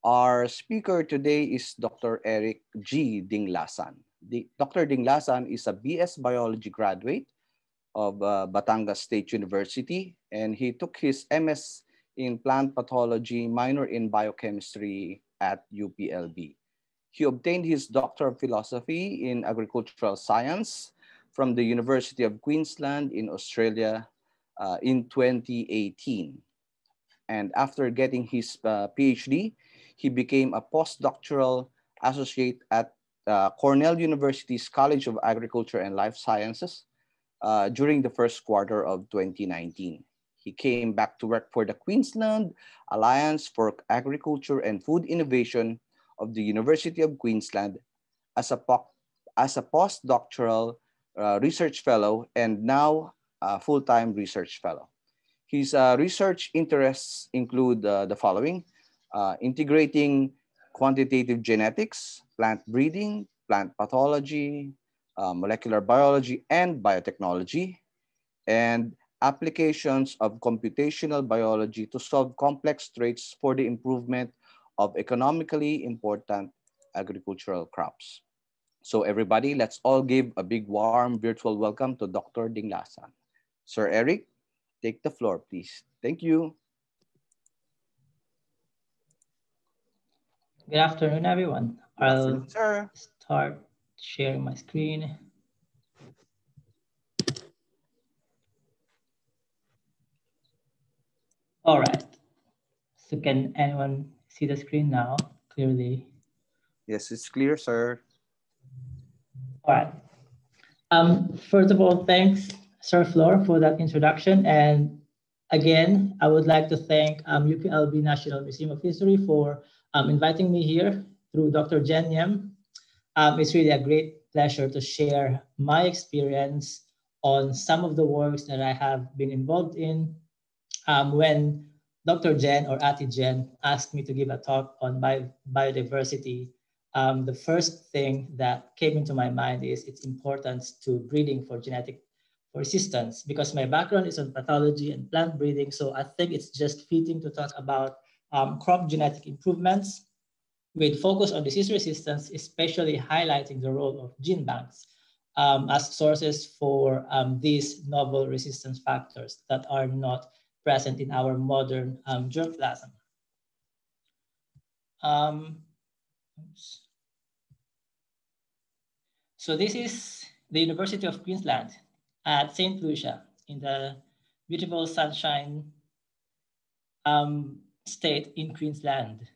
Our speaker today is Dr. Eric G. Dinglasan. The, Dr. Dinglasan is a BS Biology graduate of uh, Batangas State University, and he took his MS in plant pathology, minor in biochemistry at UPLB. He obtained his Doctor of Philosophy in Agricultural Science from the University of Queensland in Australia uh, in 2018. And after getting his uh, PhD, he became a postdoctoral associate at uh, Cornell University's College of Agriculture and Life Sciences uh, during the first quarter of 2019. He came back to work for the Queensland Alliance for Agriculture and Food Innovation of the University of Queensland as a, as a postdoctoral uh, research fellow and now a full-time research fellow. His uh, research interests include uh, the following, uh, integrating quantitative genetics, plant breeding, plant pathology, uh, molecular biology, and biotechnology, and applications of computational biology to solve complex traits for the improvement of economically important agricultural crops. So everybody, let's all give a big warm virtual welcome to Dr. Dinglasan. Sir Eric, take the floor, please. Thank you. Good afternoon, everyone. I'll start sharing my screen. All right. So can anyone see the screen now clearly? Yes, it's clear, sir. All right. Um, first of all, thanks, Sir Flor, for that introduction. And again, I would like to thank um, UPLB National Museum of History for um, inviting me here through Dr. Jen Yem. Um, it's really a great pleasure to share my experience on some of the works that I have been involved in um, when Dr. Jen or Ati Jen asked me to give a talk on bio biodiversity, um, the first thing that came into my mind is its importance to breeding for genetic resistance because my background is on pathology and plant breeding. So I think it's just fitting to talk about um, crop genetic improvements with focus on disease resistance, especially highlighting the role of gene banks um, as sources for um, these novel resistance factors that are not present in our modern um, germplasm. Um, so this is the University of Queensland at St. Lucia in the beautiful sunshine um, state in Queensland.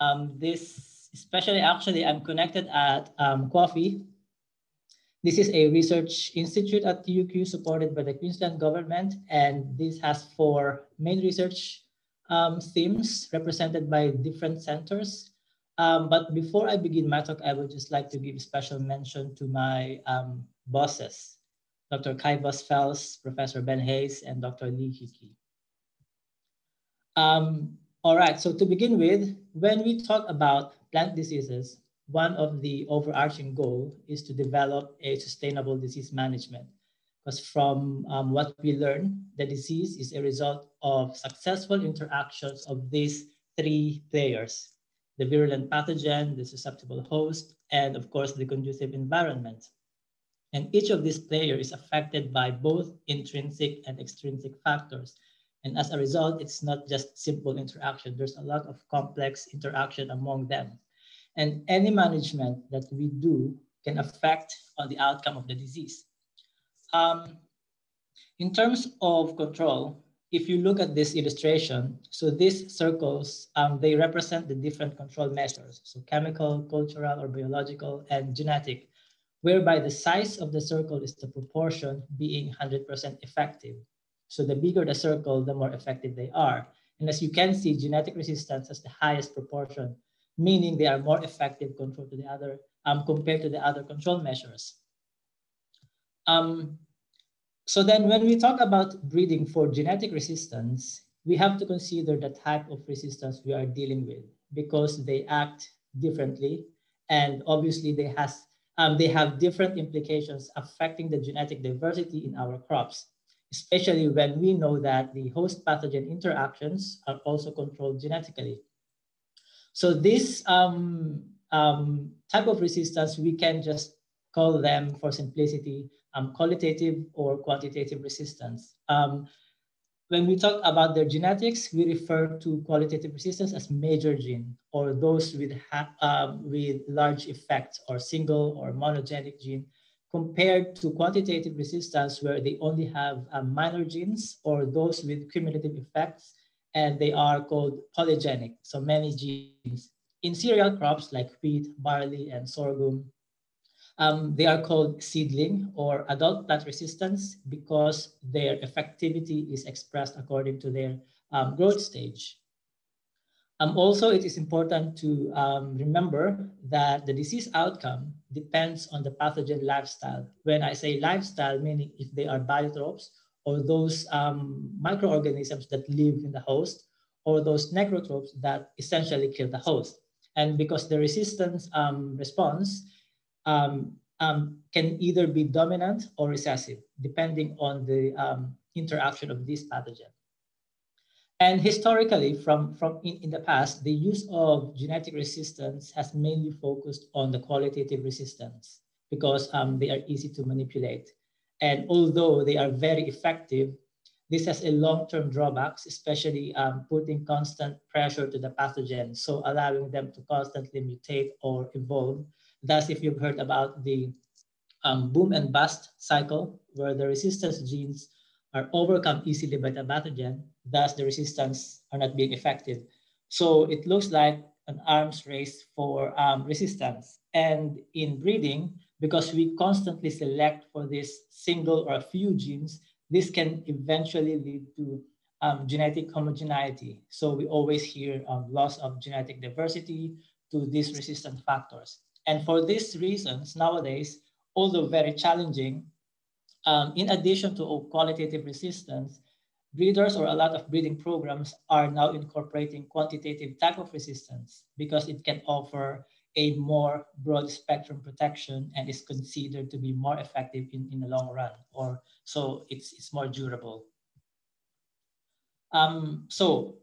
Um, this, especially actually, I'm connected at um, QAAFI, this is a research institute at TUQ supported by the Queensland government, and this has four main research um, themes represented by different centers. Um, but before I begin my talk, I would just like to give special mention to my um, bosses, Dr. Kai Fels, Professor Ben Hayes, and Dr. Lee Hickey. Um, all right, so to begin with, when we talk about plant diseases, one of the overarching goal is to develop a sustainable disease management. Because from um, what we learn, the disease is a result of successful interactions of these three players, the virulent pathogen, the susceptible host, and of course, the conducive environment. And each of these players is affected by both intrinsic and extrinsic factors. And as a result, it's not just simple interaction. There's a lot of complex interaction among them and any management that we do can affect on the outcome of the disease. Um, in terms of control, if you look at this illustration, so these circles, um, they represent the different control measures. So chemical, cultural, or biological, and genetic, whereby the size of the circle is the proportion being 100% effective. So the bigger the circle, the more effective they are. And as you can see, genetic resistance has the highest proportion meaning they are more effective control to the other um, compared to the other control measures. Um, so then when we talk about breeding for genetic resistance, we have to consider the type of resistance we are dealing with because they act differently. And obviously they, has, um, they have different implications affecting the genetic diversity in our crops, especially when we know that the host pathogen interactions are also controlled genetically. So this um, um, type of resistance, we can just call them for simplicity, um, qualitative or quantitative resistance. Um, when we talk about their genetics, we refer to qualitative resistance as major gene or those with, uh, with large effects or single or monogenic gene compared to quantitative resistance where they only have uh, minor genes or those with cumulative effects and they are called polygenic, so many genes. In cereal crops like wheat, barley, and sorghum, um, they are called seedling or adult plant resistance because their effectivity is expressed according to their um, growth stage. Um, also, it is important to um, remember that the disease outcome depends on the pathogen lifestyle. When I say lifestyle, meaning if they are biotrophs or those um, microorganisms that live in the host or those necrotrophs that essentially kill the host. And because the resistance um, response um, um, can either be dominant or recessive, depending on the interaction of this pathogen. And historically, from, from in, in the past, the use of genetic resistance has mainly focused on the qualitative resistance because um, they are easy to manipulate. And although they are very effective, this has a long-term drawbacks, especially um, putting constant pressure to the pathogen, so allowing them to constantly mutate or evolve Thus, if you've heard about the um, boom and bust cycle, where the resistance genes are overcome easily by the pathogen, thus the resistance are not being effective. So it looks like an arms race for um, resistance. And in breeding, because we constantly select for this single or a few genes, this can eventually lead to um, genetic homogeneity. So we always hear um, loss of genetic diversity to these resistant factors. And for these reasons, nowadays, although very challenging, um, in addition to qualitative resistance, breeders or a lot of breeding programs are now incorporating quantitative type of resistance because it can offer a more broad spectrum protection and is considered to be more effective in, in the long run or so it's, it's more durable. Um, so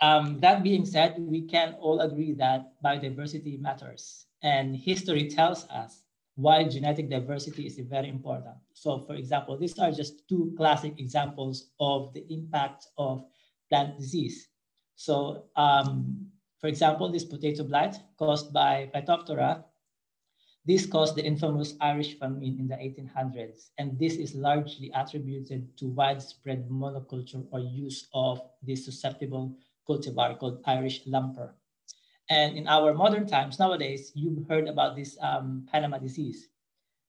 um, that being said, we can all agree that biodiversity matters and history tells us why genetic diversity is very important. So for example, these are just two classic examples of the impact of plant disease. So um, for example, this potato blight caused by Phytophthora, this caused the infamous Irish famine in the 1800s. And this is largely attributed to widespread monoculture or use of this susceptible cultivar called Irish lumper. And in our modern times nowadays, you've heard about this um, Panama disease,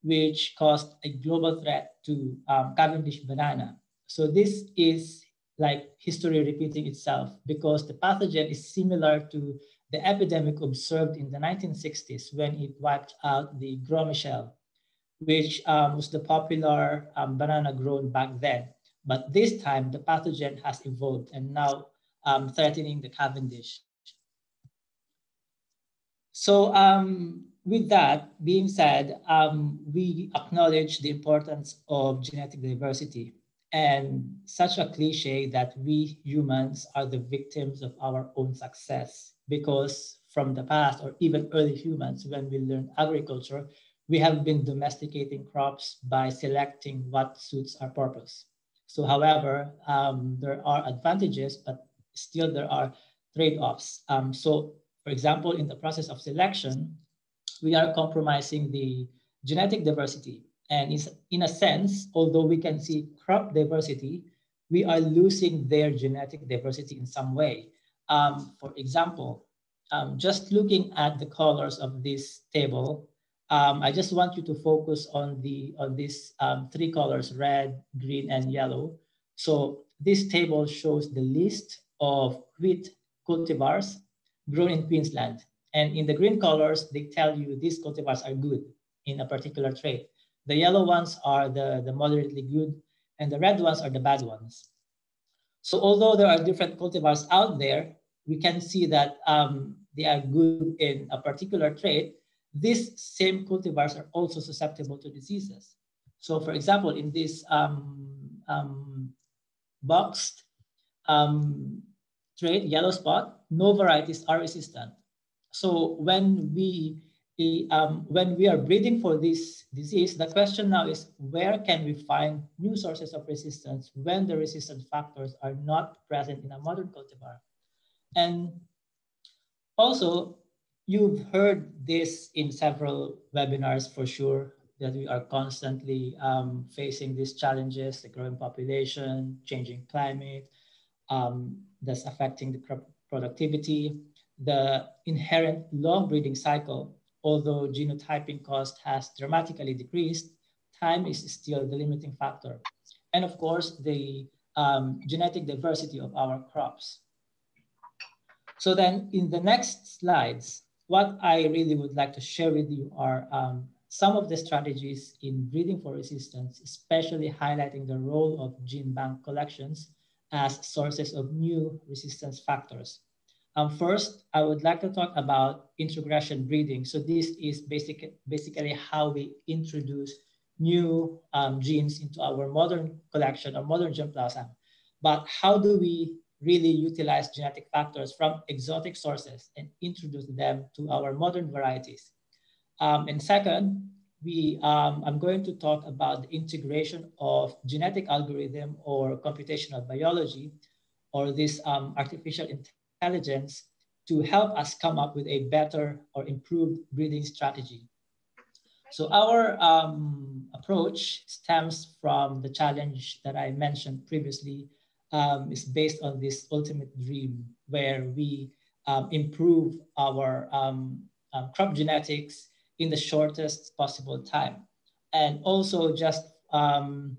which caused a global threat to um, Cavendish banana. So this is like history repeating itself because the pathogen is similar to the epidemic observed in the 1960s when it wiped out the Gros Michel, which um, was the popular um, banana grown back then. But this time the pathogen has evolved and now um, threatening the Cavendish. So um, with that being said, um, we acknowledge the importance of genetic diversity and such a cliche that we humans are the victims of our own success because from the past or even early humans, when we learned agriculture, we have been domesticating crops by selecting what suits our purpose. So however, um, there are advantages, but still there are trade-offs. Um, so for example, in the process of selection, we are compromising the genetic diversity. And in a sense, although we can see crop diversity, we are losing their genetic diversity in some way. Um, for example, um, just looking at the colors of this table, um, I just want you to focus on the on these um, three colors, red, green, and yellow. So this table shows the list of wheat cultivars grown in Queensland. And in the green colors, they tell you these cultivars are good in a particular trait. The yellow ones are the, the moderately good, and the red ones are the bad ones. So although there are different cultivars out there, we can see that um, they are good in a particular trait. These same cultivars are also susceptible to diseases. So for example, in this um, um, boxed um, trait, yellow spot, no varieties are resistant. So when we um, when we are breeding for this disease, the question now is where can we find new sources of resistance when the resistant factors are not present in a modern cultivar? And also, you've heard this in several webinars for sure, that we are constantly um, facing these challenges, the growing population, changing climate, um, that's affecting the crop productivity, the inherent long breeding cycle, although genotyping cost has dramatically decreased, time is still the limiting factor. And of course, the um, genetic diversity of our crops. So then in the next slides, what I really would like to share with you are um, some of the strategies in breeding for resistance, especially highlighting the role of gene bank collections as sources of new resistance factors. Um, first, I would like to talk about introgression breeding. So this is basic, basically how we introduce new um, genes into our modern collection or modern germplasm. But how do we really utilize genetic factors from exotic sources and introduce them to our modern varieties? Um, and second, we, um, I'm going to talk about the integration of genetic algorithm or computational biology or this um, artificial intelligence to help us come up with a better or improved breeding strategy. So our um, approach stems from the challenge that I mentioned previously um, is based on this ultimate dream where we um, improve our um, um, crop genetics in the shortest possible time. And also just um,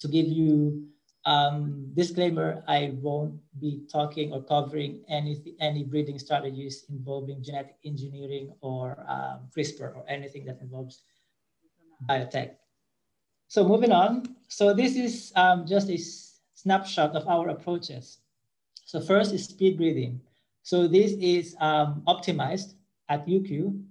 to give you um, disclaimer, I won't be talking or covering any, any breeding strategies involving genetic engineering or um, CRISPR or anything that involves biotech. So moving on. So this is um, just a snapshot of our approaches. So first is speed breeding. So this is um, optimized at UQ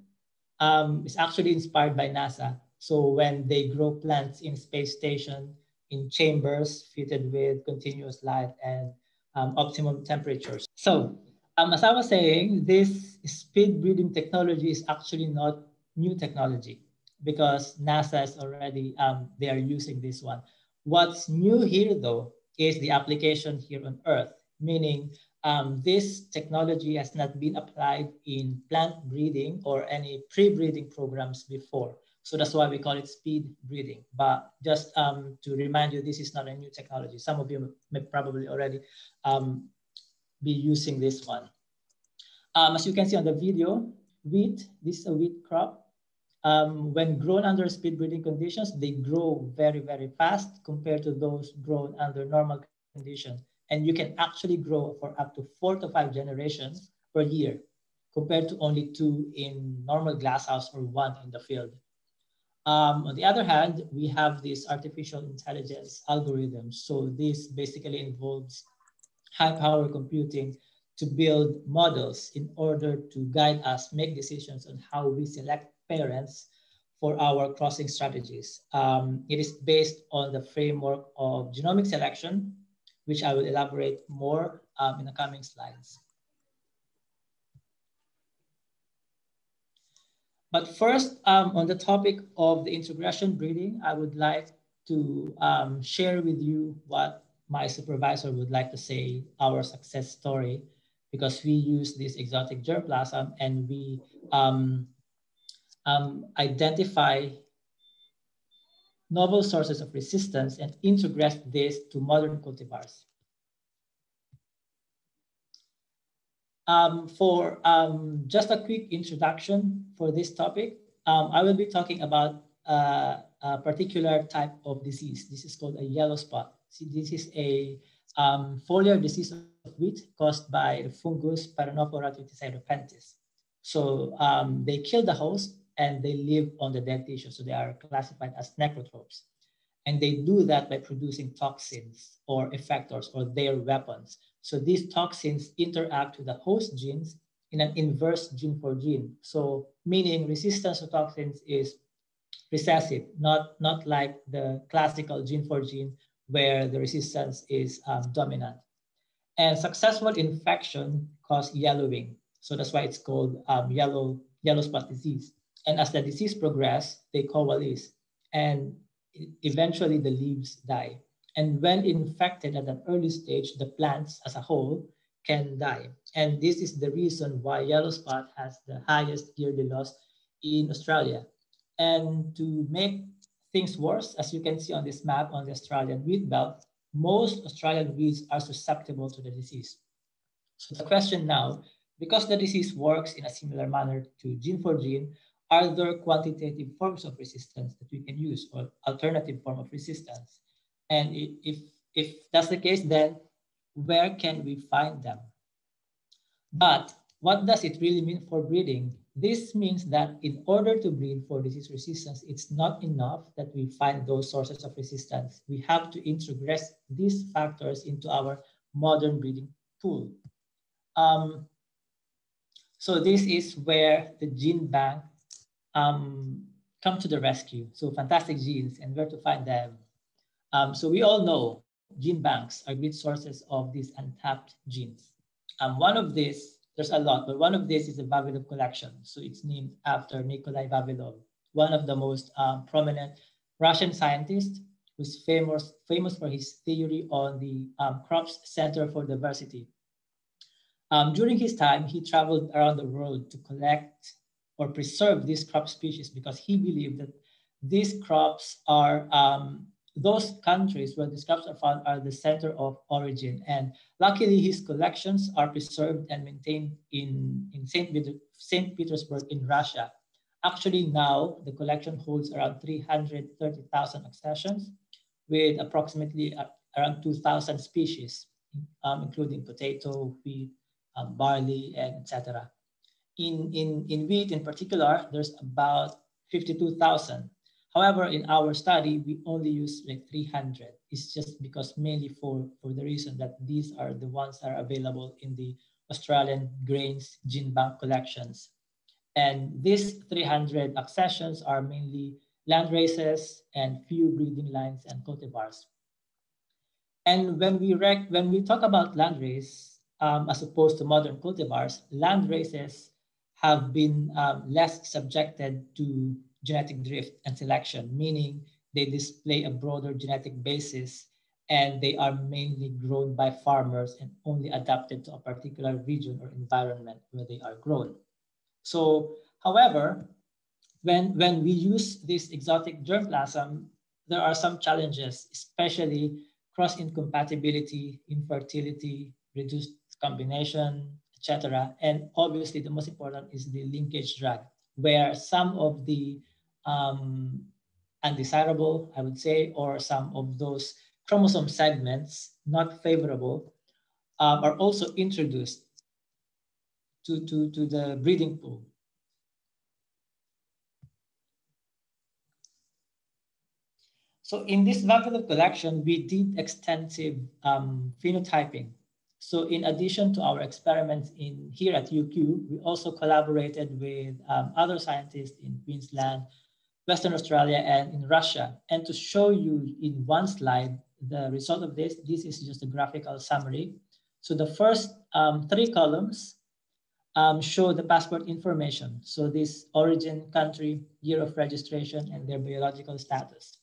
um, is actually inspired by NASA. So when they grow plants in space station in chambers fitted with continuous light and um, optimum temperatures. So um, as I was saying, this speed breeding technology is actually not new technology because NASA is already, um, they are using this one. What's new here though is the application here on Earth, meaning um, this technology has not been applied in plant breeding or any pre-breeding programs before. So that's why we call it speed breeding. But just um, to remind you, this is not a new technology. Some of you may probably already um, be using this one. Um, as you can see on the video, wheat, this is a wheat crop. Um, when grown under speed breeding conditions, they grow very, very fast compared to those grown under normal conditions and you can actually grow for up to four to five generations per year compared to only two in normal glasshouse or one in the field. Um, on the other hand, we have this artificial intelligence algorithms. So this basically involves high power computing to build models in order to guide us make decisions on how we select parents for our crossing strategies. Um, it is based on the framework of genomic selection, which I will elaborate more um, in the coming slides. But first, um, on the topic of the introgression breeding, I would like to um, share with you what my supervisor would like to say, our success story, because we use this exotic germplasm and we um, um, identify novel sources of resistance and integrate this to modern cultivars. Um, for um, just a quick introduction for this topic, um, I will be talking about uh, a particular type of disease. This is called a yellow spot. See, this is a um, foliar disease of wheat caused by the fungus Pyrenophora tritici-repentis. So um, they kill the host and they live on the dead tissue. So they are classified as necrotrophs. And they do that by producing toxins or effectors or their weapons. So these toxins interact with the host genes in an inverse gene for gene. So meaning resistance to toxins is recessive, not, not like the classical gene for gene where the resistance is um, dominant. And successful infection cause yellowing. So that's why it's called um, yellow, yellow spot disease. And as the disease progresses, they coalesce and eventually the leaves die. And when infected at an early stage, the plants as a whole can die. And this is the reason why yellow spot has the highest yearly loss in Australia. And to make things worse, as you can see on this map on the Australian wheat belt, most Australian wheats are susceptible to the disease. So the question now, because the disease works in a similar manner to gene for gene, are there quantitative forms of resistance that we can use or alternative form of resistance? And if, if that's the case, then where can we find them? But what does it really mean for breeding? This means that in order to breed for disease resistance, it's not enough that we find those sources of resistance. We have to introduce these factors into our modern breeding pool. Um, so this is where the gene bank um, come to the rescue. So fantastic genes and where to find them. Um, so we all know gene banks are great sources of these untapped genes. Um, one of these there's a lot, but one of these is the Vavilov collection. So it's named after Nikolai Vavilov, one of the most um, prominent Russian scientists who's famous, famous for his theory on the um, crops center for diversity. Um, during his time, he traveled around the world to collect or preserve these crop species because he believed that these crops are um, those countries where these crops are found are the center of origin. And luckily, his collections are preserved and maintained in, in St. St. Petersburg in Russia. Actually, now the collection holds around 330,000 accessions with approximately uh, around 2,000 species, um, including potato, wheat, um, barley, and etc. In, in, in wheat in particular, there's about 52,000 However, in our study, we only use like 300. It's just because mainly for, for the reason that these are the ones that are available in the Australian grains gene bank collections. And these 300 accessions are mainly land races and few breeding lines and cultivars. And when we, when we talk about land race, um, as opposed to modern cultivars, land races have been um, less subjected to genetic drift and selection, meaning they display a broader genetic basis and they are mainly grown by farmers and only adapted to a particular region or environment where they are grown. So, however, when, when we use this exotic germplasm, there are some challenges, especially cross-incompatibility, infertility, reduced combination, etc. And obviously the most important is the linkage drag, where some of the um, undesirable, I would say, or some of those chromosome segments not favorable um, are also introduced to, to, to the breeding pool. So in this Vavilov collection, we did extensive um, phenotyping. So in addition to our experiments in here at UQ, we also collaborated with um, other scientists in Queensland, Western Australia and in Russia. And to show you in one slide the result of this, this is just a graphical summary. So the first um, three columns um, show the passport information. So this origin, country, year of registration, and their biological status.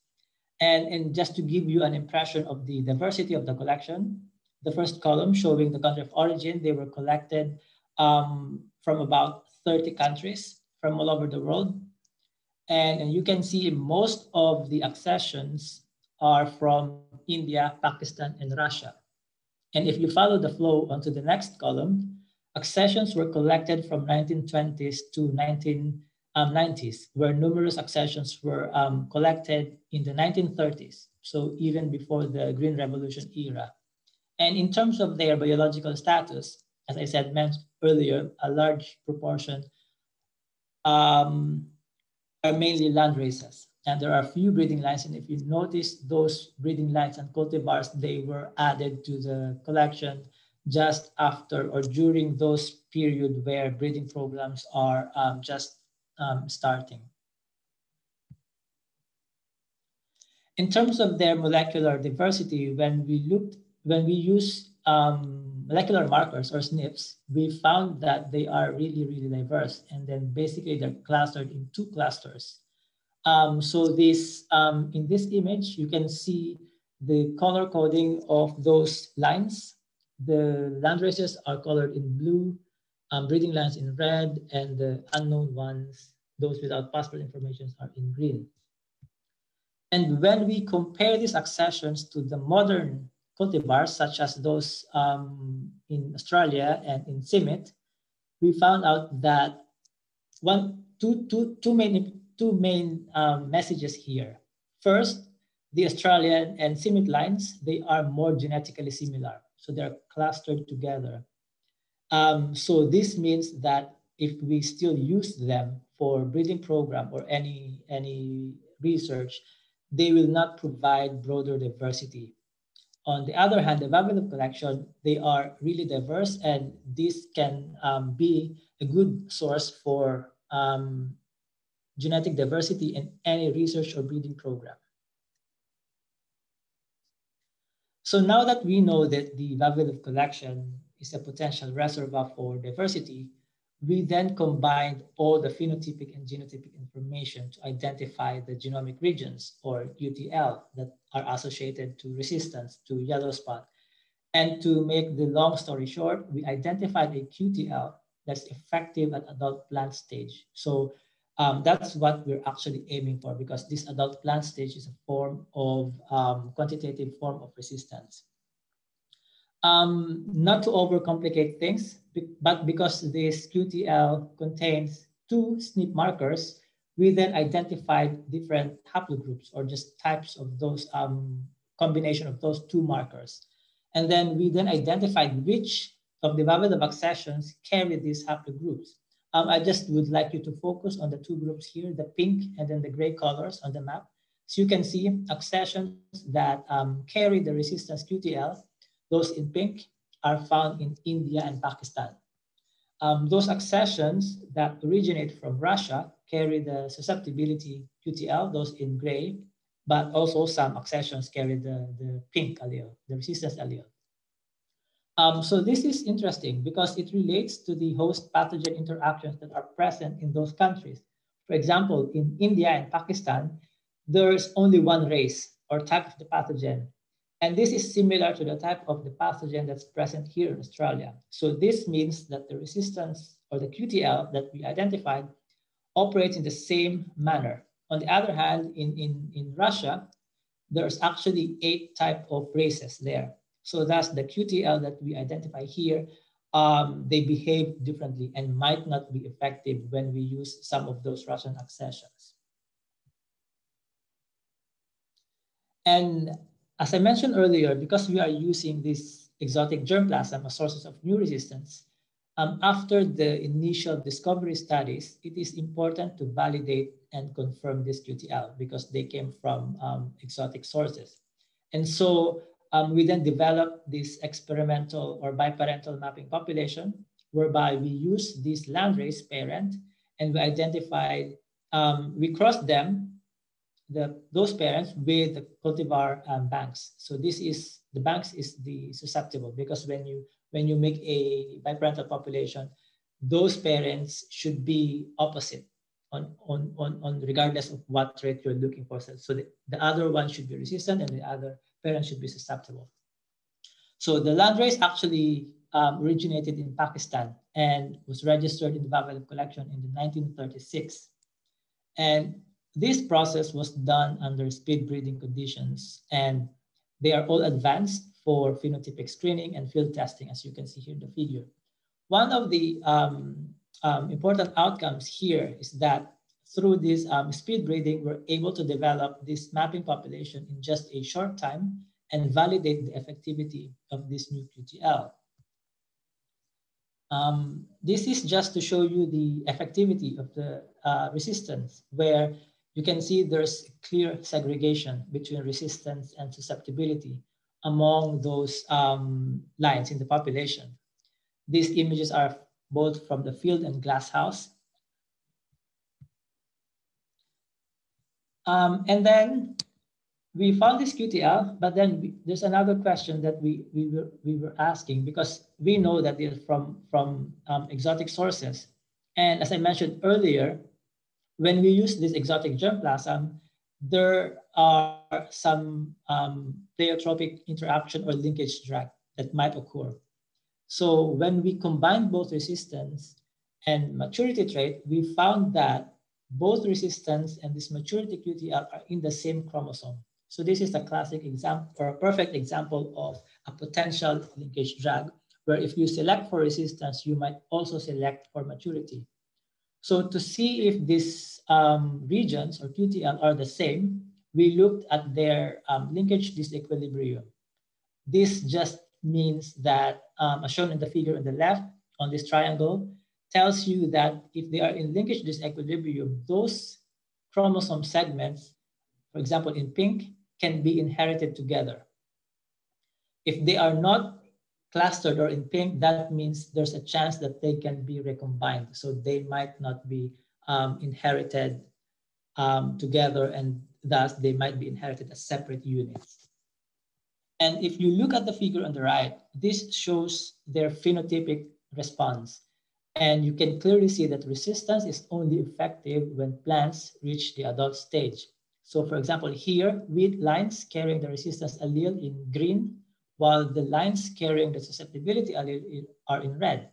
And, and just to give you an impression of the diversity of the collection, the first column showing the country of origin, they were collected um, from about 30 countries from all over the world. And, and you can see most of the accessions are from India, Pakistan, and Russia. And if you follow the flow onto the next column, accessions were collected from 1920s to 1990s, um, where numerous accessions were um, collected in the 1930s, so even before the Green Revolution era. And in terms of their biological status, as I said mentioned earlier, a large proportion um, are mainly land races. And there are few breeding lines. And if you notice those breeding lines and cultivars, they were added to the collection just after or during those period where breeding programs are um, just um, starting. In terms of their molecular diversity, when we looked, when we use um, molecular markers or SNPs, we found that they are really, really diverse. And then basically they're clustered in two clusters. Um, so this, um, in this image, you can see the color coding of those lines. The land races are colored in blue, um, breeding lines in red, and the unknown ones, those without passport information are in green. And when we compare these accessions to the modern cultivars, such as those um, in Australia and in CIMMYT, we found out that one, two, two, two main, two main um, messages here. First, the Australian and CIMMYT lines, they are more genetically similar. So they're clustered together. Um, so this means that if we still use them for breeding program or any, any research, they will not provide broader diversity. On the other hand, the Vavilov collection, they are really diverse and this can um, be a good source for um, genetic diversity in any research or breeding program. So now that we know that the Vavilov collection is a potential reservoir for diversity, we then combined all the phenotypic and genotypic information to identify the genomic regions or QTL that are associated to resistance to yellow spot. And to make the long story short, we identified a QTL that's effective at adult plant stage. So um, that's what we're actually aiming for because this adult plant stage is a form of um, quantitative form of resistance. Um, not to overcomplicate things, but because this QTL contains two SNP markers, we then identified different haplogroups or just types of those um, combination of those two markers. And then we then identified which of the Vavilov accessions carry these haplogroups. Um, I just would like you to focus on the two groups here, the pink and then the gray colors on the map. So you can see accessions that um, carry the resistance QTL. Those in pink are found in India and Pakistan. Um, those accessions that originate from Russia carry the susceptibility QTL, those in gray, but also some accessions carry the, the pink allele, the resistance allele. Um, so this is interesting because it relates to the host pathogen interactions that are present in those countries. For example, in India and Pakistan, there's only one race or type of the pathogen. And this is similar to the type of the pathogen that's present here in Australia. So this means that the resistance or the QTL that we identified operates in the same manner. On the other hand, in, in, in Russia, there's actually eight type of races there. So that's the QTL that we identify here. Um, they behave differently and might not be effective when we use some of those Russian accessions. And as I mentioned earlier, because we are using this exotic germplasm as sources of new resistance, um, after the initial discovery studies, it is important to validate and confirm this QTL because they came from um, exotic sources. And so um, we then developed this experimental or biparental mapping population, whereby we use this landrace parent and we identified, um, we crossed them, the, those parents with the cultivar um, banks. So this is, the banks is the susceptible because when you, when you make a biparental population, those parents should be opposite on, on, on, on regardless of what trait you're looking for. So the, the other one should be resistant and the other parents should be susceptible. So the landrace actually um, originated in Pakistan and was registered in the Vavilov collection in the 1936. And this process was done under speed breeding conditions and they are all advanced for phenotypic screening and field testing, as you can see here in the figure. One of the um, um, important outcomes here is that through this um, speed breeding, we're able to develop this mapping population in just a short time and validate the effectivity of this new QTL. Um, this is just to show you the effectivity of the uh, resistance, where you can see there's clear segregation between resistance and susceptibility among those um, lines in the population. These images are both from the field and glasshouse. Um, and then we found this QTL, but then we, there's another question that we, we, were, we were asking because we know that it's from, from um, exotic sources. And as I mentioned earlier, when we use this exotic germplasm, there are some um, pleiotropic interaction or linkage drag that might occur. So when we combine both resistance and maturity trait, we found that both resistance and this maturity QTL are in the same chromosome. So this is a classic example or a perfect example of a potential linkage drag, where if you select for resistance, you might also select for maturity. So to see if these um, regions or QTL are the same, we looked at their um, linkage disequilibrium. This just means that, um, as shown in the figure on the left on this triangle, tells you that if they are in linkage disequilibrium, those chromosome segments, for example, in pink, can be inherited together. If they are not clustered or in pink, that means there's a chance that they can be recombined. So they might not be um, inherited um, together and thus they might be inherited as separate units. And if you look at the figure on the right, this shows their phenotypic response. And you can clearly see that resistance is only effective when plants reach the adult stage. So for example, here, wheat lines carrying the resistance allele in green, while the lines carrying the susceptibility allele are in red.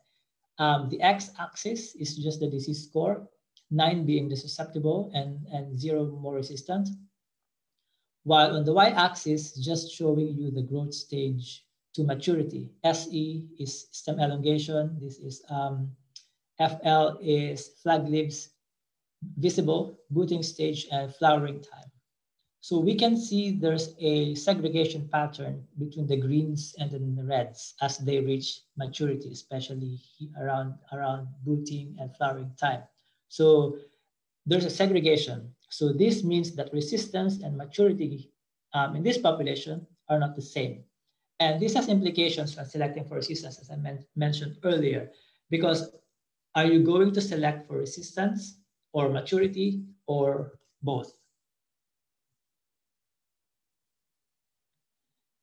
Um, the x-axis is just the disease score, nine being the susceptible and, and zero more resistant. While on the y-axis, just showing you the growth stage to maturity. SE is stem elongation. This is um, FL is flag leaves visible, booting stage, and flowering time. So we can see there's a segregation pattern between the greens and the reds as they reach maturity, especially around, around booting and flowering time. So there's a segregation. So this means that resistance and maturity um, in this population are not the same. And this has implications when selecting for resistance, as I men mentioned earlier, because are you going to select for resistance or maturity or both?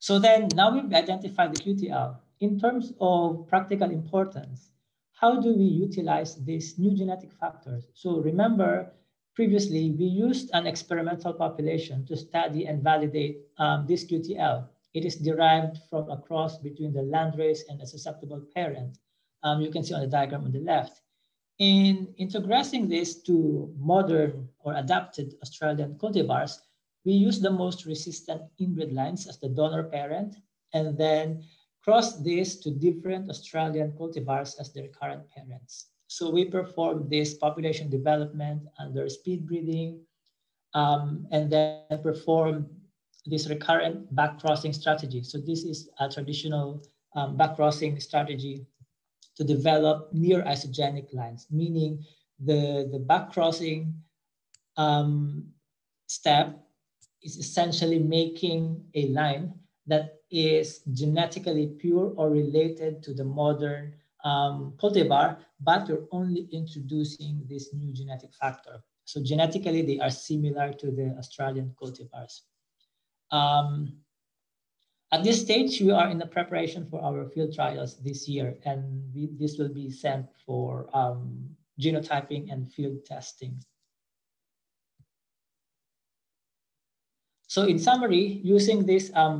So then now we've identified the QTL. In terms of practical importance, how do we utilize these new genetic factors? So remember, previously we used an experimental population to study and validate um, this QTL. It is derived from a cross between the landrace and a susceptible parent. Um, you can see on the diagram on the left. In integrating this to modern or adapted Australian cultivars, we use the most resistant inbred lines as the donor parent and then cross this to different Australian cultivars as their current parents. So we perform this population development under speed breeding um, and then perform this recurrent backcrossing strategy. So this is a traditional um, backcrossing strategy to develop near isogenic lines, meaning the, the backcrossing um, step is essentially making a line that is genetically pure or related to the modern um, cultivar, but you're only introducing this new genetic factor. So genetically, they are similar to the Australian cultivars. Um, at this stage, we are in the preparation for our field trials this year, and we, this will be sent for um, genotyping and field testing. So in summary, using this um,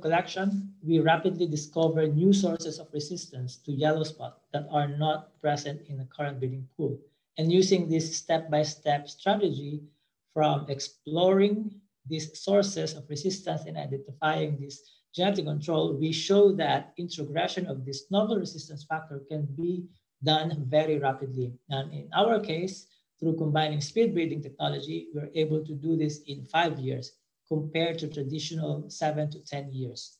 collection, we rapidly discover new sources of resistance to yellow spot that are not present in the current breeding pool. And using this step-by-step -step strategy from exploring these sources of resistance and identifying this genetic control, we show that introgression of this novel resistance factor can be done very rapidly. And in our case, through combining speed breeding technology, we're able to do this in five years compared to traditional seven to 10 years.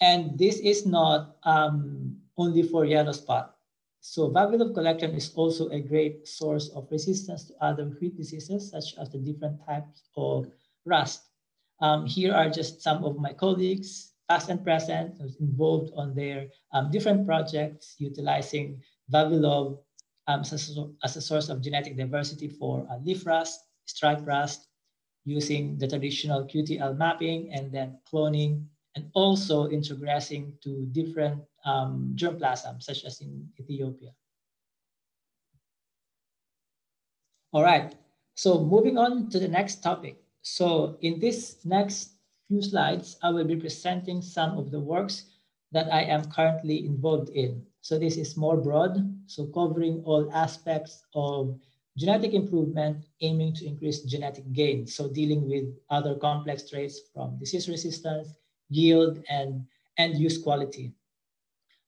And this is not um, only for yellow spot. So Vavilov collection is also a great source of resistance to other wheat diseases, such as the different types of rust. Um, here are just some of my colleagues, past and present, who's involved on their um, different projects utilizing Vavilov um, as, a, as, a, source of genetic diversity for uh, leaf rust, stripe rust, using the traditional QTL mapping and then cloning and also introgressing to different um, germplasm, such as in Ethiopia. All right, so moving on to the next topic. So in this next few slides, I will be presenting some of the works that I am currently involved in. So this is more broad, so covering all aspects of genetic improvement aiming to increase genetic gain. So dealing with other complex traits from disease resistance, yield, and end use quality.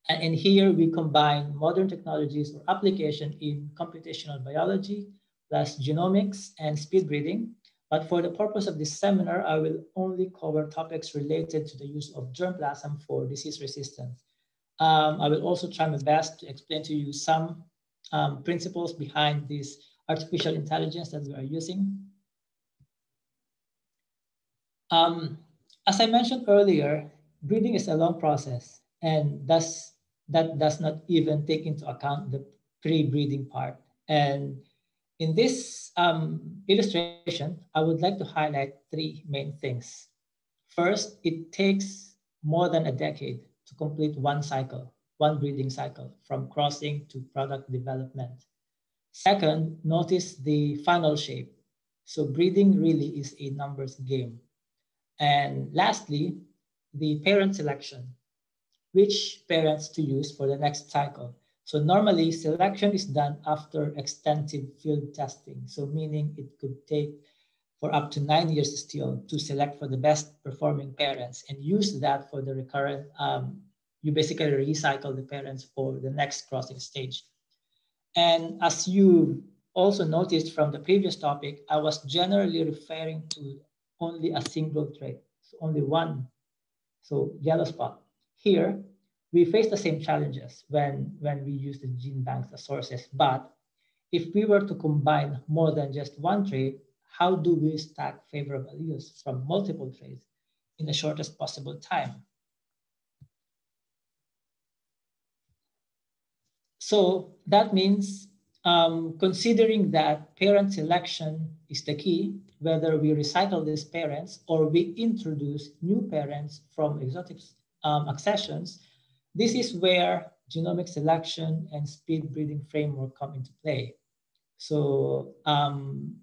And, here we combine modern technologies or application in computational biology, plus genomics and speed breeding. But for the purpose of this seminar, I will only cover topics related to the use of germplasm for disease resistance. Um, I will also try my best to explain to you some um, principles behind this artificial intelligence that we are using. Um, as I mentioned earlier, breeding is a long process and thus that does not even take into account the pre-breeding part. And in this um, illustration, I would like to highlight three main things. First, it takes more than a decade to complete one cycle, one breeding cycle from crossing to product development. Second, notice the funnel shape. So breeding really is a numbers game. And lastly, the parent selection, which parents to use for the next cycle. So normally selection is done after extensive field testing. So meaning it could take for up to nine years still to select for the best performing parents and use that for the recurrent, um, you basically recycle the parents for the next crossing stage. And as you also noticed from the previous topic, I was generally referring to only a single trait, so only one. So yellow spot. Here, we face the same challenges when, when we use the gene banks as sources, but if we were to combine more than just one trait, how do we stack favorable use from multiple traits in the shortest possible time? So that means um, considering that parent selection is the key, whether we recycle these parents or we introduce new parents from exotic um, accessions, this is where genomic selection and speed breeding framework come into play. So um,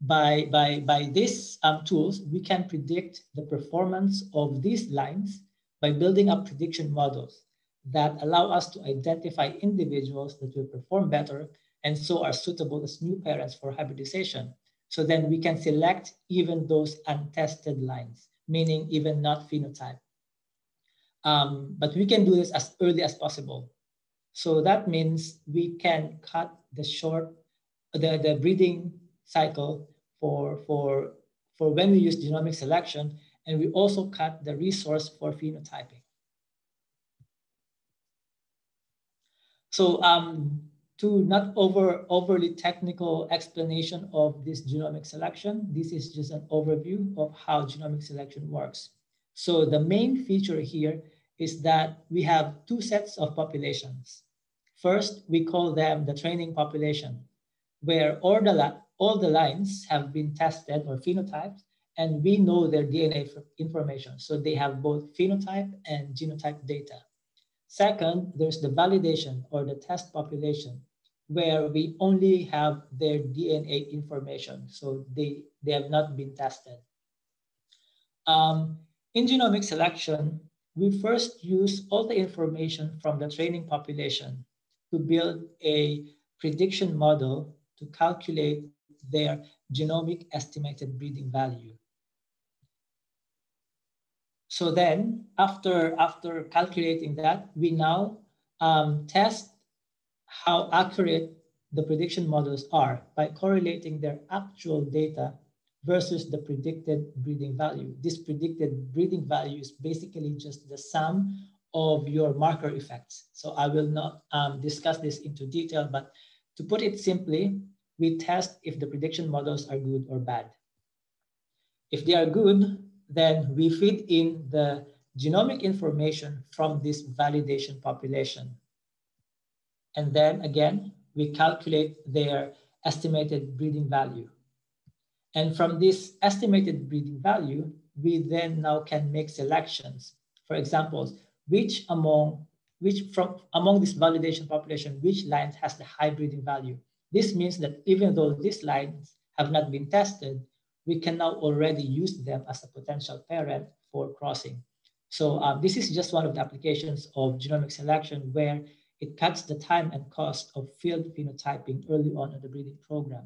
by, by, by these um, tools, we can predict the performance of these lines by building up prediction models that allow us to identify individuals that will perform better and so are suitable as new parents for hybridization. So then we can select even those untested lines, meaning even not phenotype. Um, but we can do this as early as possible. So that means we can cut the short, the, the breeding cycle for, for, for when we use genomic selection, and we also cut the resource for phenotyping. So um, to not over overly technical explanation of this genomic selection, this is just an overview of how genomic selection works. So the main feature here is that we have two sets of populations. First, we call them the training population, where all the, all the lines have been tested or phenotyped, and we know their DNA information. So they have both phenotype and genotype data. Second, there's the validation or the test population where we only have their DNA information. So they, they have not been tested. Um, in genomic selection, we first use all the information from the training population to build a prediction model to calculate their genomic estimated breeding value. So then after, after calculating that, we now um, test how accurate the prediction models are by correlating their actual data versus the predicted breeding value. This predicted breeding value is basically just the sum of your marker effects. So I will not um, discuss this into detail, but to put it simply, we test if the prediction models are good or bad. If they are good, then we feed in the genomic information from this validation population. And then again, we calculate their estimated breeding value. And from this estimated breeding value, we then now can make selections. For example, which among which from among this validation population, which lines has the high breeding value. This means that even though these lines have not been tested, we can now already use them as a potential parent for crossing. So um, this is just one of the applications of genomic selection where it cuts the time and cost of field phenotyping early on in the breeding program.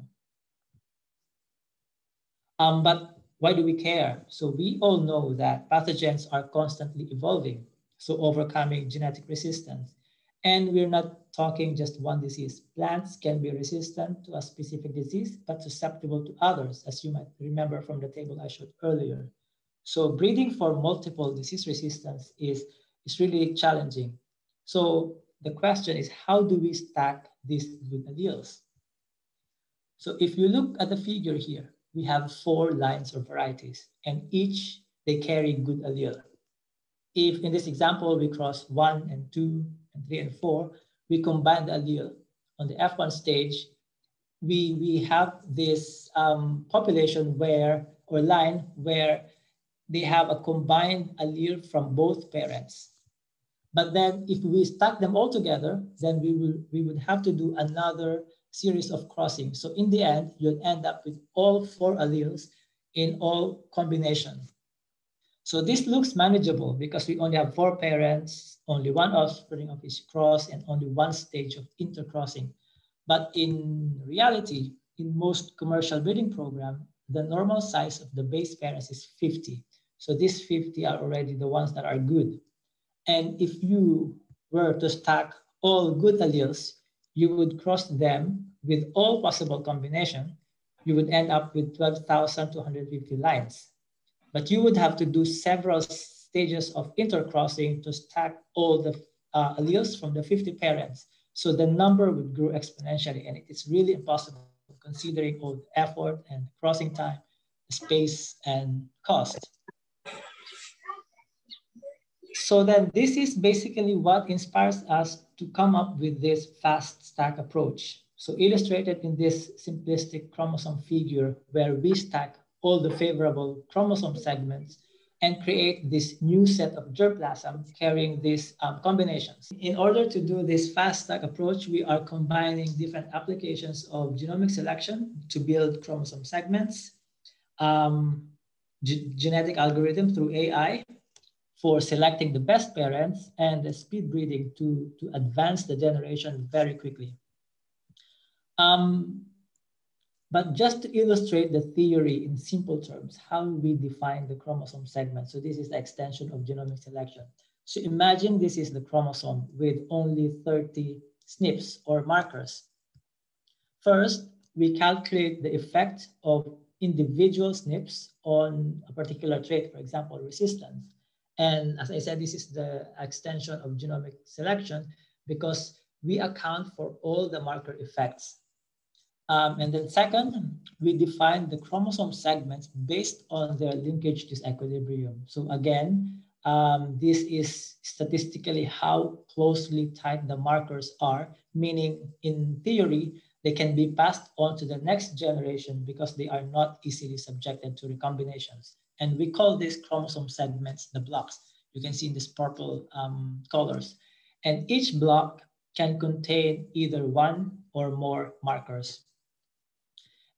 Um, but why do we care? So we all know that pathogens are constantly evolving, so overcoming genetic resistance. And we're not talking just one disease. Plants can be resistant to a specific disease, but susceptible to others, as you might remember from the table I showed earlier. So breeding for multiple disease resistance is, is really challenging. So the question is, how do we stack these good alleles? So if you look at the figure here, we have four lines of varieties, and each they carry good allele. If in this example we cross one and two and three and four, we combine the allele. On the F1 stage, we, we have this um, population where, or line where they have a combined allele from both parents. But then if we stack them all together, then we, will, we would have to do another series of crossing. So in the end, you'll end up with all four alleles in all combinations. So this looks manageable because we only have four parents, only one offspring of each cross, and only one stage of intercrossing. But in reality, in most commercial breeding program, the normal size of the base parents is 50. So these 50 are already the ones that are good. And if you were to stack all good alleles, you would cross them with all possible combination, you would end up with 12,250 lines. But you would have to do several stages of intercrossing to stack all the uh, alleles from the 50 parents. So the number would grow exponentially and it's really impossible considering all the effort and crossing time, space and cost. So then this is basically what inspires us to come up with this fast stack approach. So illustrated in this simplistic chromosome figure where we stack all the favorable chromosome segments and create this new set of germplasm carrying these um, combinations. In order to do this fast stack approach, we are combining different applications of genomic selection to build chromosome segments, um, genetic algorithm through AI, for selecting the best parents and the speed breeding to, to advance the generation very quickly. Um, but just to illustrate the theory in simple terms, how we define the chromosome segment. So this is the extension of genomic selection. So imagine this is the chromosome with only 30 SNPs or markers. First, we calculate the effect of individual SNPs on a particular trait, for example, resistance. And as I said, this is the extension of genomic selection because we account for all the marker effects. Um, and then second, we define the chromosome segments based on their linkage disequilibrium. So again, um, this is statistically how closely tied the markers are, meaning in theory, they can be passed on to the next generation because they are not easily subjected to recombinations. And we call these chromosome segments the blocks. You can see in this purple um, colors. And each block can contain either one or more markers.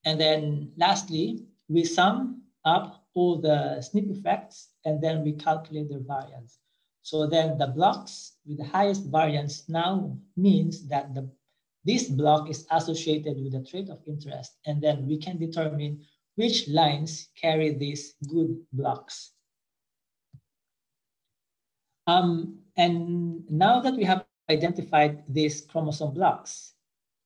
And then lastly, we sum up all the SNP effects and then we calculate their variance. So then the blocks with the highest variance now means that the, this block is associated with a trait of interest. And then we can determine which lines carry these good blocks. Um, and now that we have identified these chromosome blocks,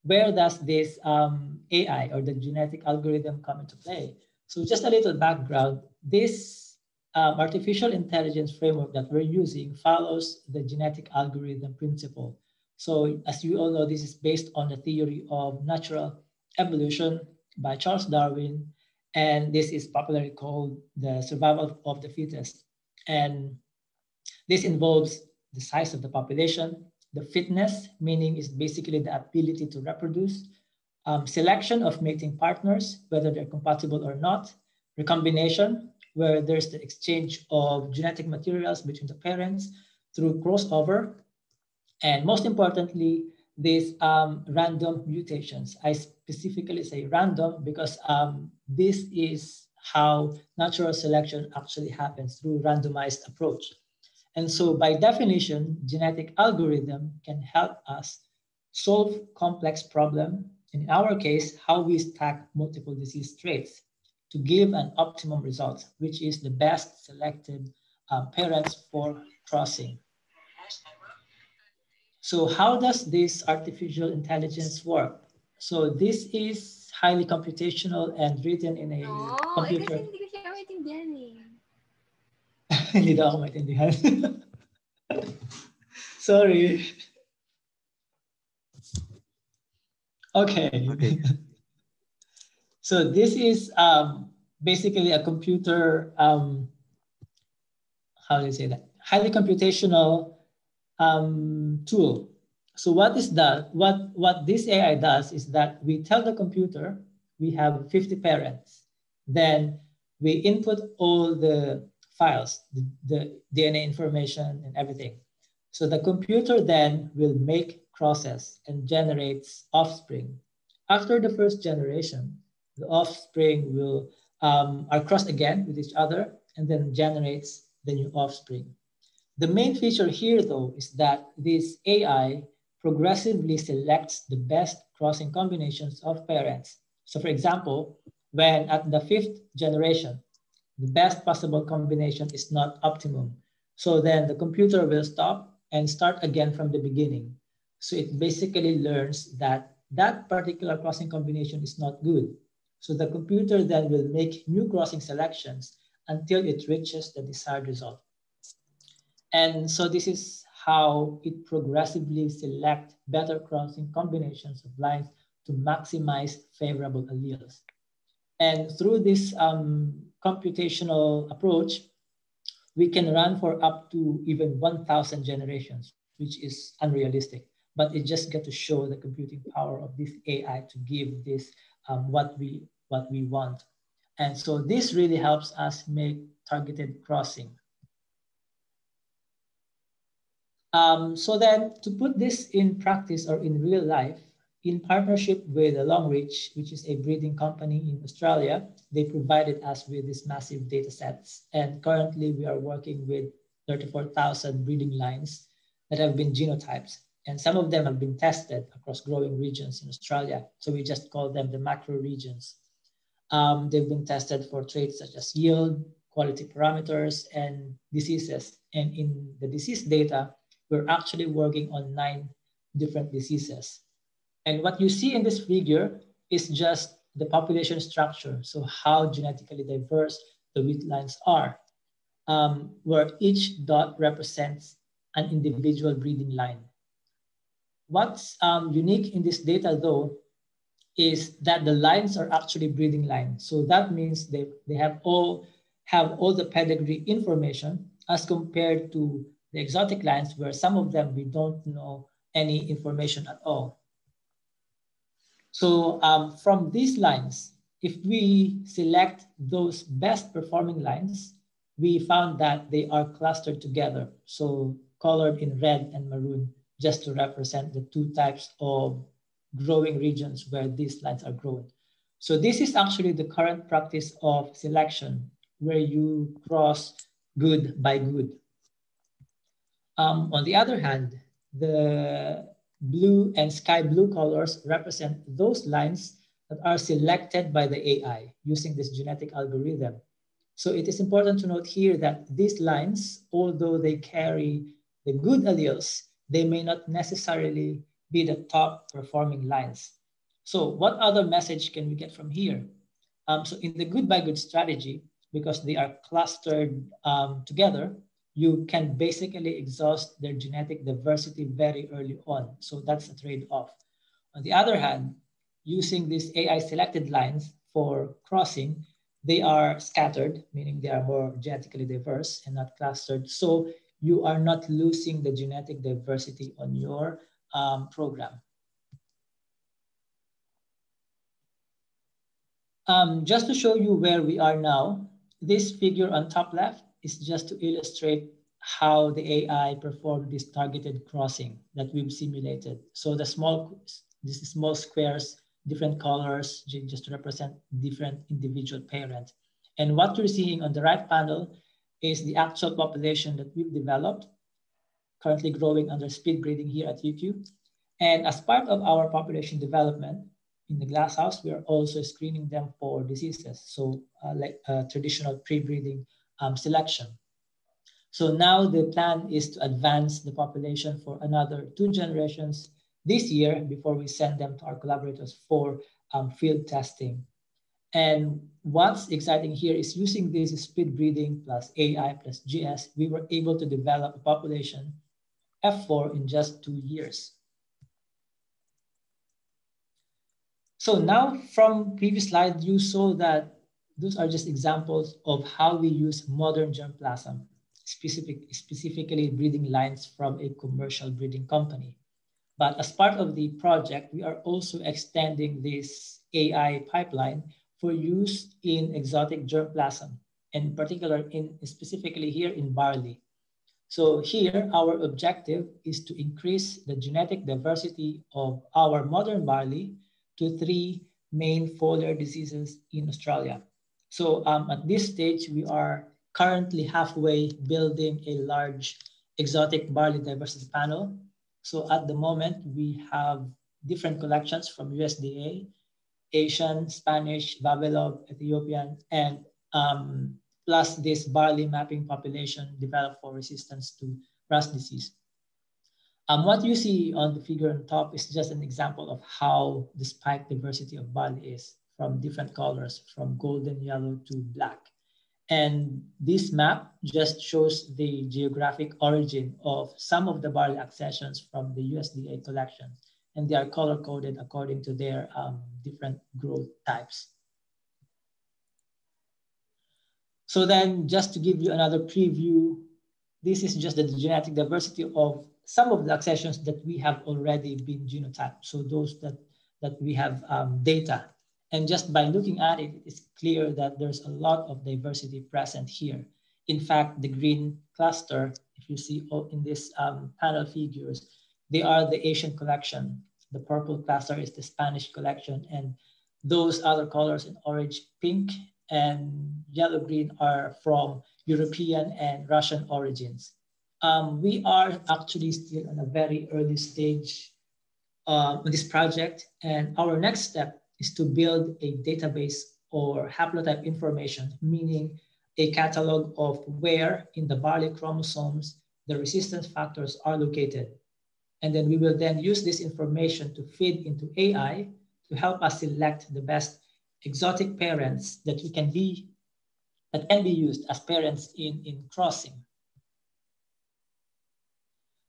where does this um, AI or the genetic algorithm come into play? So just a little background, this um, artificial intelligence framework that we're using follows the genetic algorithm principle. So as you all know, this is based on the theory of natural evolution by Charles Darwin and this is popularly called the survival of the fittest. And this involves the size of the population, the fitness, meaning is basically the ability to reproduce, um, selection of mating partners, whether they're compatible or not, recombination, where there's the exchange of genetic materials between the parents through crossover, and most importantly, these um, random mutations. I specifically say random because um, this is how natural selection actually happens through randomized approach. And so by definition, genetic algorithm can help us solve complex problem. In our case, how we stack multiple disease traits to give an optimum result, which is the best selected uh, parents for crossing. So how does this artificial intelligence work? So this is highly computational and written in a no, computer. Ako maintindihan. Sorry. Okay. Okay. so this is um, basically a computer, um, how do you say that? Highly computational um, tool. So what is that? What, what this AI does is that we tell the computer we have 50 parents. Then we input all the files, the, the DNA information and everything. So the computer then will make crosses and generates offspring. After the first generation, the offspring will um, are crossed again with each other and then generates the new offspring. The main feature here, though, is that this AI progressively selects the best crossing combinations of parents. So for example, when at the fifth generation, the best possible combination is not optimum. So then the computer will stop and start again from the beginning. So it basically learns that that particular crossing combination is not good. So the computer then will make new crossing selections until it reaches the desired result. And so this is how it progressively select better crossing combinations of lines to maximize favorable alleles. And through this um, computational approach, we can run for up to even 1,000 generations, which is unrealistic. But it just get to show the computing power of this AI to give this um, what we what we want. And so this really helps us make targeted crossing. Um, so then to put this in practice or in real life, in partnership with Longreach, which is a breeding company in Australia, they provided us with these massive data sets. And currently we are working with 34,000 breeding lines that have been genotypes. And some of them have been tested across growing regions in Australia. So we just call them the macro regions. Um, they've been tested for traits such as yield, quality parameters, and diseases. And in the disease data, we're actually working on nine different diseases. And what you see in this figure is just the population structure. So how genetically diverse the wheat lines are, um, where each dot represents an individual breeding line. What's um, unique in this data though, is that the lines are actually breeding lines. So that means they, they have all have all the pedigree information as compared to the exotic lines where some of them we don't know any information at all. So um, from these lines, if we select those best performing lines, we found that they are clustered together. So colored in red and maroon, just to represent the two types of growing regions where these lines are grown. So this is actually the current practice of selection, where you cross good by good. Um, on the other hand, the blue and sky blue colors represent those lines that are selected by the AI using this genetic algorithm. So it is important to note here that these lines, although they carry the good alleles, they may not necessarily be the top performing lines. So what other message can we get from here? Um, so in the good by good strategy, because they are clustered um, together, you can basically exhaust their genetic diversity very early on. So that's a trade-off. On the other hand, using these AI selected lines for crossing, they are scattered, meaning they are more genetically diverse and not clustered. So you are not losing the genetic diversity on your um, program. Um, just to show you where we are now, this figure on top left is just to illustrate how the AI performed this targeted crossing that we've simulated. So the small, these small squares, different colors, just to represent different individual parents. And what you're seeing on the right panel is the actual population that we've developed, currently growing under speed breeding here at UQ. And as part of our population development in the glasshouse, we are also screening them for diseases. So uh, like uh, traditional pre-breeding um, selection. So now the plan is to advance the population for another two generations this year before we send them to our collaborators for um, field testing. And what's exciting here is using this speed breeding plus AI plus GS, we were able to develop a population F4 in just two years. So now from previous slide, you saw that those are just examples of how we use modern germplasm, specific, specifically breeding lines from a commercial breeding company. But as part of the project, we are also extending this AI pipeline for use in exotic germplasm, in particular in specifically here in barley. So here, our objective is to increase the genetic diversity of our modern barley to three main foliar diseases in Australia. So um, at this stage, we are currently halfway building a large exotic barley diversity panel. So at the moment, we have different collections from USDA, Asian, Spanish, Vavilov, Ethiopian, and um, plus this barley mapping population developed for resistance to rust disease. Um, what you see on the figure on top is just an example of how the spike diversity of barley is from different colors, from golden yellow to black. And this map just shows the geographic origin of some of the barley accessions from the USDA collection. And they are color coded according to their um, different growth types. So then just to give you another preview, this is just the genetic diversity of some of the accessions that we have already been genotyped. So those that, that we have um, data. And just by looking at it, it's clear that there's a lot of diversity present here. In fact, the green cluster, if you see in this um, panel figures, they are the Asian collection. The purple cluster is the Spanish collection. And those other colors in orange, pink, and yellow-green are from European and Russian origins. Um, we are actually still in a very early stage uh, on this project. And our next step is to build a database or haplotype information, meaning a catalog of where in the barley chromosomes the resistance factors are located. And then we will then use this information to feed into AI to help us select the best exotic parents that we can be, that can be used as parents in, in crossing.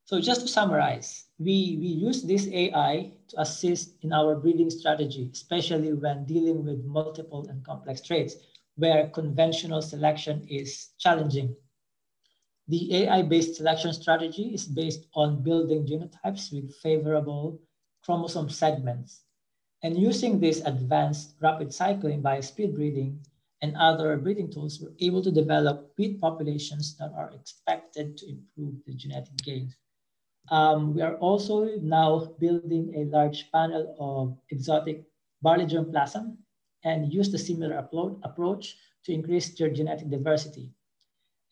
So just to summarize, we, we use this AI to assist in our breeding strategy, especially when dealing with multiple and complex traits where conventional selection is challenging. The AI-based selection strategy is based on building genotypes with favorable chromosome segments. And using this advanced rapid cycling by speed breeding and other breeding tools, we're able to develop wheat populations that are expected to improve the genetic gains um, we are also now building a large panel of exotic barley germplasm and use the similar approach to increase their genetic diversity.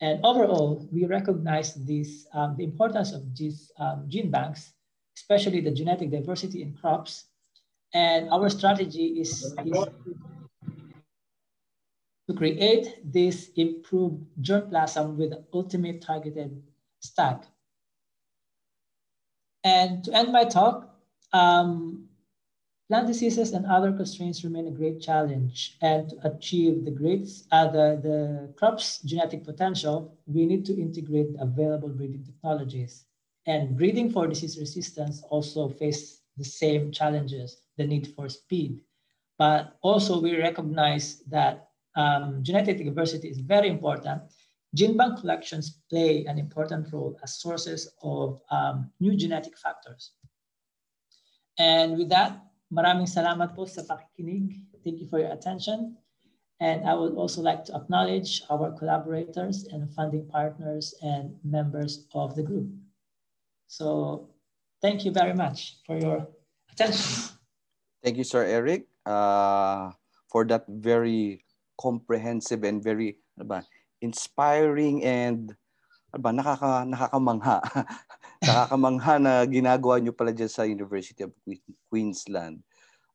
And overall, we recognize um, the importance of these um, gene banks, especially the genetic diversity in crops. And our strategy is, is to create this improved germplasm with the ultimate targeted stack and to end my talk, um, plant diseases and other constraints remain a great challenge. And to achieve the great, uh, the, the crop's genetic potential, we need to integrate available breeding technologies. And breeding for disease resistance also face the same challenges, the need for speed. But also we recognize that um, genetic diversity is very important Gene bank collections play an important role as sources of um, new genetic factors. And with that, maraming salamat po sa pakikinig Thank you for your attention. And I would also like to acknowledge our collaborators and funding partners and members of the group. So thank you very much for your attention. Thank you, Sir Eric, uh, for that very comprehensive and very inspiring and ano ba, nakaka, nakakamangha. nakakamangha na ginagawa nyo pala dyan sa University of Queensland.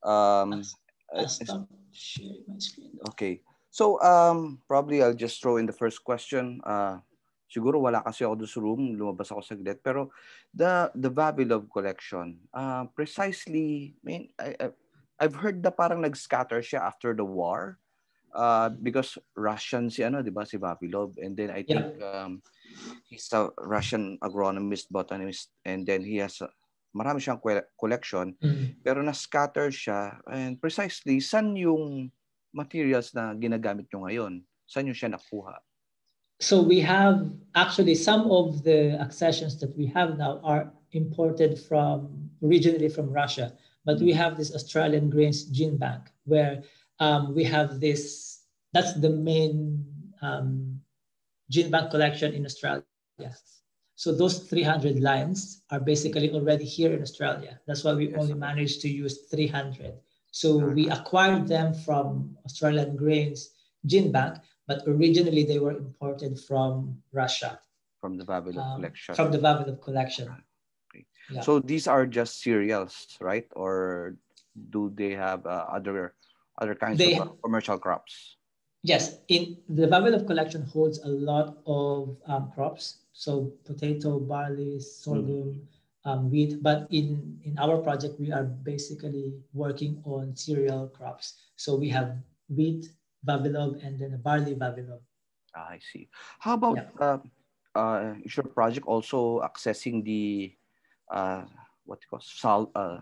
Um, I'll stop sharing my screen. Okay. So um, probably I'll just throw in the first question. Uh, siguro wala kasi ako doon sa room, lumabas ako saglit. Pero the the Vavilov collection, uh, precisely, I mean, I, I've heard na parang nag-scatter siya after the war uh, because Russian si ano, 'di ba, si Vavilov and then I think yeah. um, he's a Russian agronomist, botanist and then he has a, marami siyang collection mm-hmm. pero na-scatter siya and precisely san yung materials na ginagamit nyo ngayon? Saan nyo siya nakuha? So we have actually some of the accessions that we have now are imported from originally from Russia, but we have this Australian grains gene bank where um, we have this. That's the main um, gene bank collection in Australia. So those 300 lines are basically already here in Australia. That's why we yes. only managed to use 300. So we acquired them from Australian Grains Gene Bank, but originally they were imported from Russia. From the Vavilov um, collection. From the Vavilov collection. Okay. Yeah. So these are just cereals, right? Or do they have uh, other other kinds they, of uh, commercial crops? Yes, in the Vavilov collection holds a lot of um, crops. So potato, barley, sorghum, mm um, wheat. But in, in our project, we are basically working on cereal crops. So we have wheat, Vavilov, and then barley Vavilov. Ah, I see. How about yeah. uh, uh, is your project also accessing the uh, what you call salt, uh,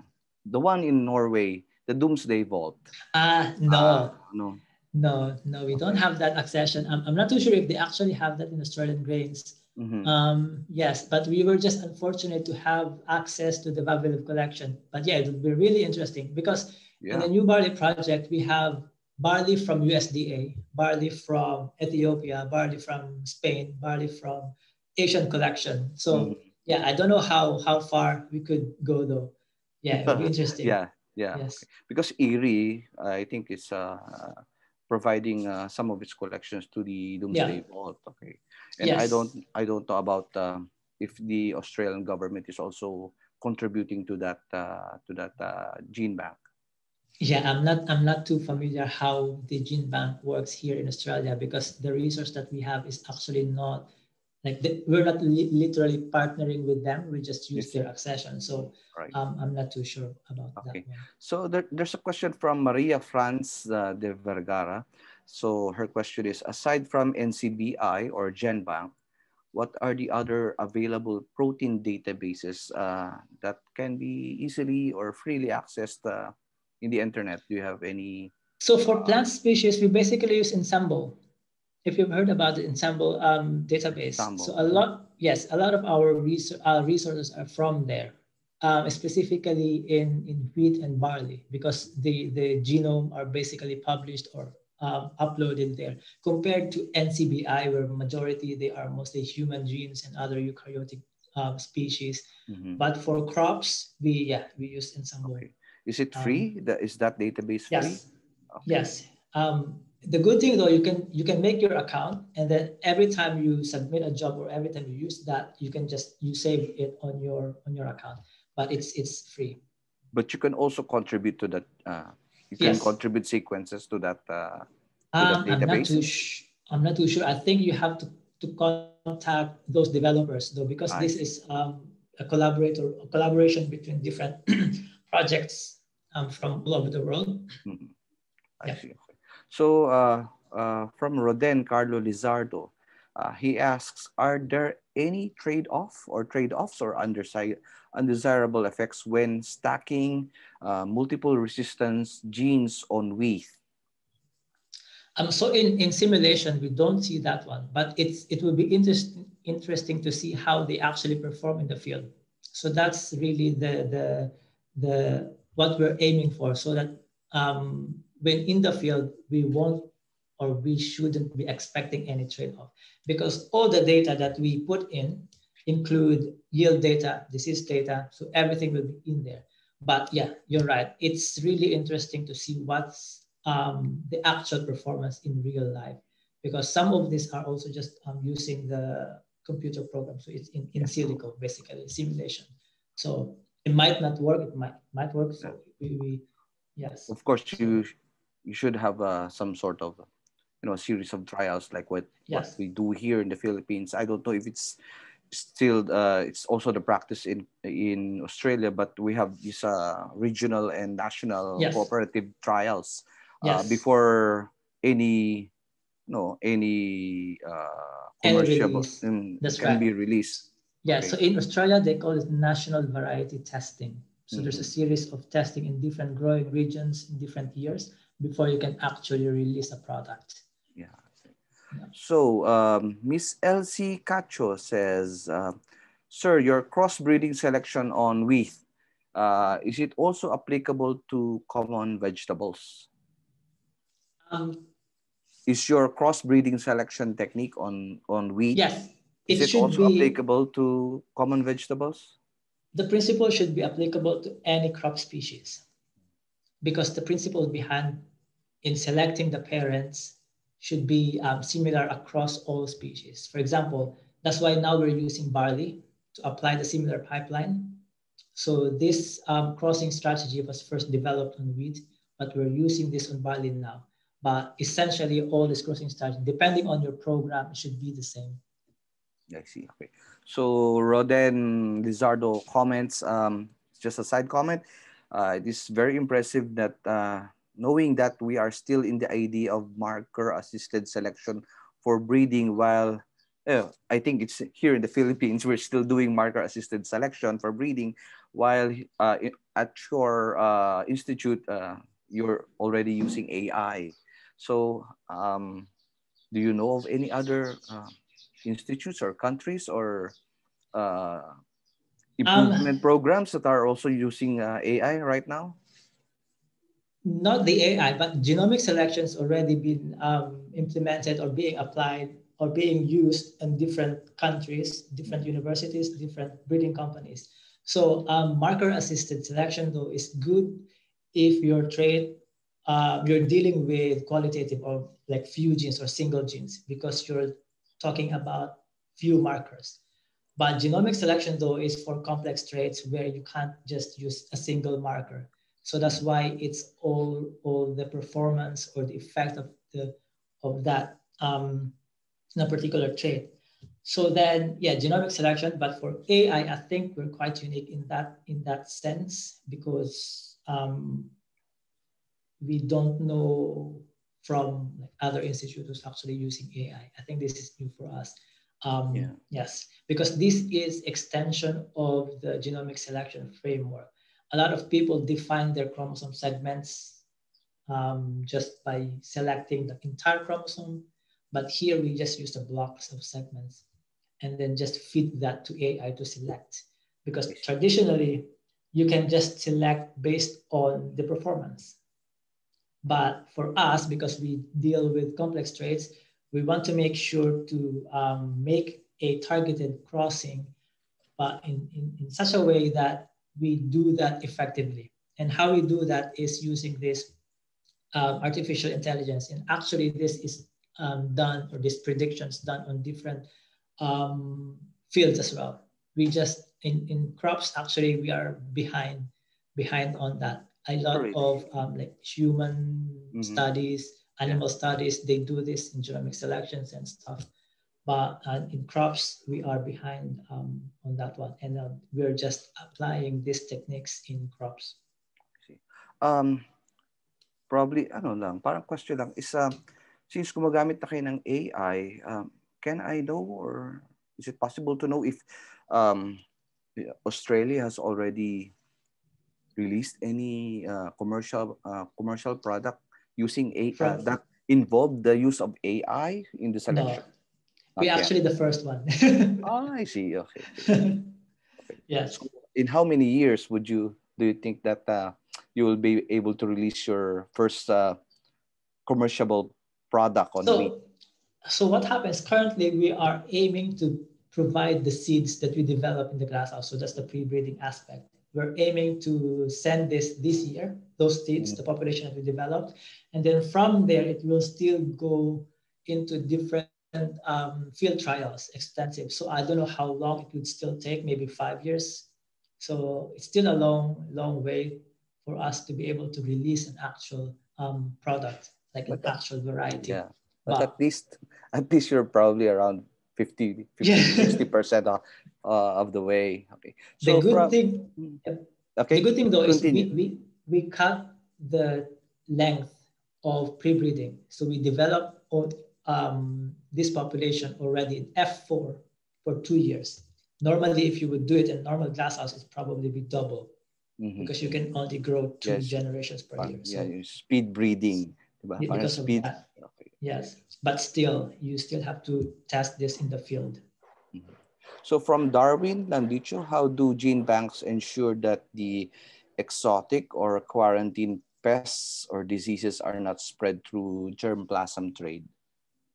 the one in Norway, the Doomsday Vault? Uh, no. Uh, no. No, no, we don't have that accession. I'm, I'm not too sure if they actually have that in Australian grains. Mm-hmm. Um, yes, but we were just unfortunate to have access to the Vavilov collection. But yeah, it would be really interesting because yeah. in the new barley project, we have barley from USDA, barley from Ethiopia, barley from Spain, barley from Asian collection. So mm-hmm. yeah, I don't know how how far we could go though. Yeah, it would be interesting. yeah, yeah. Yes. Because IRRI, I think it's uh, providing uh, some of its collections to the Doomsday yeah. Vault. Okay. And yes. I don't I don't know about uh, if the Australian government is also contributing to that uh, to that uh, gene bank. Yeah, I'm not I'm not too familiar how the gene bank works here in Australia because the resource that we have is actually not like the, we're not li- literally partnering with them. We just use yes. their accession. So right. um, I'm not too sure about okay. that. One. So there, there's a question from Maria Franz uh, de Vergara. So her question is, aside from NCBI or GenBank, what are the other available protein databases uh, that can be easily or freely accessed uh, in the internet? Do you have any? So for plant species, we basically use Ensembl. If you've heard about the Ensembl um, database. Ensembl. So a lot, yes, a lot of our res uh, resources are from there. Um, specifically in, in wheat and barley because the, the genome are basically published or um, uploaded there compared to NCBI, where majority they are mostly human genes and other eukaryotic um, species. Mm-hmm. But for crops, we yeah we use Ensembl. Okay. Is it free? Um, that is that database yes. free? Okay. Yes. Um, the good thing though, you can you can make your account, and then every time you submit a job or every time you use that, you can just you save it on your on your account. But it's it's free. But you can also contribute to that. Uh, you can yes. contribute sequences to that, uh, to um, that database? I'm not, too I'm not too sure. I think you have to, to contact those developers though, because I this see. is um, a collaborator, a collaboration between different projects um, from all over the world. Mm-hmm. I yeah. see. So uh, uh, from Roden Carlo Lizardo, uh, he asks, are there any trade-off or trade-offs or undesirable effects when stacking multiple resistance genes on wheat? Um, so in, in simulation, we don't see that one, but it's, it will be interest, interesting to see how they actually perform in the field. So that's really the, the, the, what we're aiming for so that um, when in the field, we won't or we shouldn't be expecting any trade-off because all the data that we put in include yield data, disease data, so everything will be in there. But yeah, you're right. It's really interesting to see what's um, the actual performance in real life because some of these are also just um, using the computer program. So it's in, in silico, basically, simulation. So it might not work, it might might work. So we, we yes. Of course, you you should have uh, some sort of you know a series of trials like what, yes. what we do here in the Philippines. I don't know if it's still uh, it's also the practice in in Australia, but we have these uh, regional and national yes. cooperative trials uh, yes. before any no any uh, commercial can right. be released. Yeah, okay. so in Australia they call it national variety testing. So mm-hmm. there's a mm-hmm. series of testing in different growing regions in different years before you can actually release a product. Yeah. So um, Miss Elsie Cacho says, uh, Sir, your crossbreeding selection on wheat, uh, is it also applicable to common vegetables? Um, is your crossbreeding selection technique on, on wheat? Yes. It is it also be, applicable to common vegetables? The principle should be applicable to any crop species because the principle behind in selecting the parents should be um, similar across all species. For example, that's why now we're using barley to apply the similar pipeline. So this um, crossing strategy was first developed on wheat, but we're using this on barley now. But essentially all this crossing strategy, depending on your program, should be the same. I see, okay. So Roden Lizardo comments, um, just a side comment. Uh, it is very impressive that uh, knowing that we are still in the idea of marker assisted selection for breeding while uh, I think it's here in the Philippines, we're still doing marker assisted selection for breeding while uh, at your uh, institute, uh, you're already using AI. So um, do you know of any other uh, institutes or countries or uh, improvement um, programs that are also using AI right now? not the AI, but genomic selections already been um, implemented or being applied or being used in different countries, different universities, different breeding companies. So um, marker-assisted selection, though, is good if your trait, uh, you're dealing with qualitative or like few genes or single genes because you're talking about few markers. But genomic selection, though, is for complex traits where you can't just use a single marker. So that's why it's all, all the performance or the effect of, the, of that um, in a particular trait. So then, yeah, genomic selection, but for AI, I think we're quite unique in that, in that sense because um, we don't know from like other institutes actually using AI. I think this is new for us. Um, yeah. Yes, because this is extension of the genomic selection framework a lot of people define their chromosome segments um, just by selecting the entire chromosome. But here we just use the blocks of segments and then just feed that to AI to select. Because traditionally, you can just select based on the performance. But for us, because we deal with complex traits, we want to make sure to um, make a targeted crossing, but in, in, in such a way that we do that effectively. And how we do that is using this um, artificial intelligence. And actually, this is um, done, or these predictions done on different um, fields as well. We just in, in crops actually we are behind behind on that. A lot of um, like human mm-hmm. studies, animal studies, they do this in genomic selections and stuff. But uh, in crops we are behind um, on that one. And uh, we're just applying these techniques in crops. Um probably ano lang parang question lang. Is uh, since gumagamit na kayo ng AI um, can I know or is it possible to know if um, Australia has already released any uh, commercial uh, commercial product using AI uh, that involved the use of AI in the selection? No we actually the first one. oh, I see. Okay. okay. yes. So in how many years would you do you think that uh, you will be able to release your first uh, commercial product on so, wheat? So what happens currently, we are aiming to provide the seeds that we develop in the glasshouse. So that's the pre-breeding aspect. We're aiming to send this this year, those states, mm-hmm. the population that we developed. And then from there, it will still go into different um, field trials, extensive. So I don't know how long it would still take, maybe five years. So it's still a long, long way for us to be able to release an actual um, product, like but an actual variety. Yeah, but, but, at least, at least you're probably around 50, 50 yeah. 60% of, uh, of the way. Okay. So the good from, thing, okay. The good thing though is we, we, we cut the length of pre-breeding. So we develop um, this population already in F4 for two years. Normally, if you would do it in normal glasshouse, it's probably be double mm-hmm. because you can only grow two yes. generations per year. So, yeah, speed breeding. Because speed. Okay. Yes, but still, you still have to test this in the field. Mm-hmm. So from Darwin, Landicho, how do gene banks ensure that the exotic or quarantine pests or diseases are not spread through germplasm trade?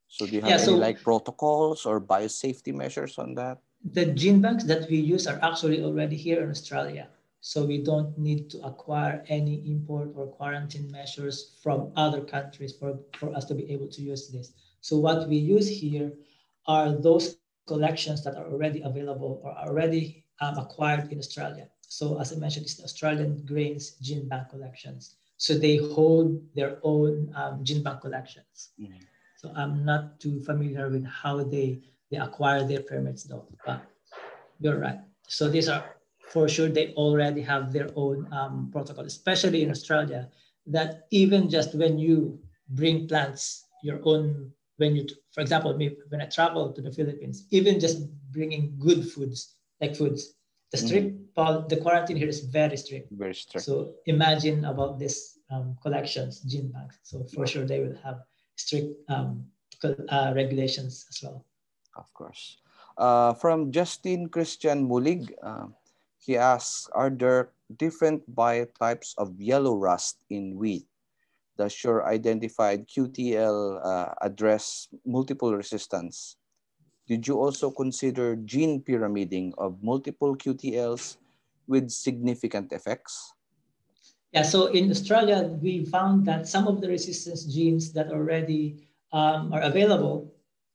So do you have yeah, any so like protocols or biosafety measures on that? The gene banks that we use are actually already here in Australia. So we don't need to acquire any import or quarantine measures from other countries for, for us to be able to use this. So what we use here are those collections that are already available or already um, acquired in Australia. So as I mentioned, it's the Australian Grains Gene Bank collections. So they hold their own um, gene bank collections. Mm -hmm. So I'm not too familiar with how they, they acquire their permits though, but you're right. So these are for sure, they already have their own um, protocol, especially in Australia, that even just when you bring plants, your own, when you, for example, me, when I travel to the Philippines, even just bringing good foods, like foods, the strict, mm. the quarantine here is very strict. Very strict. So imagine about this um, collections, gene banks. So for sure they will have strict um, uh, regulations as well. Of course. Uh, from Justin Christian Mulig, uh, he asks, are there different biotypes of yellow rust in wheat? Does your identified QTL uh, address multiple resistance? Did you also consider gene pyramiding of multiple QTLs with significant effects? Yeah, so in Australia, we found that some of the resistance genes that already um, are available,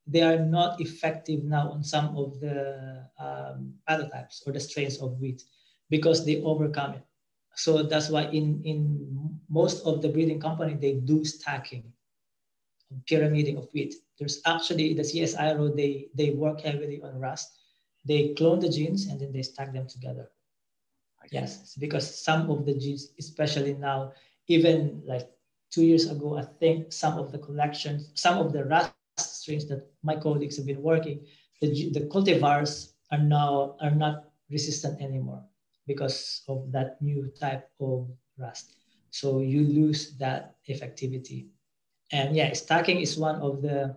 they are not effective now on some of the um, types or the strains of wheat because they overcome it. So that's why in, in most of the breeding company, they do stacking, pyramiding of wheat. There's actually the CSIRO, they, they work heavily on rust. They clone the genes and then they stack them together. Yes, because some of the genes, especially now, even like two years ago, I think some of the collections, some of the rust strains that my colleagues have been working, the, the cultivars are now are not resistant anymore because of that new type of rust. So you lose that effectivity. And yeah, stacking is one of the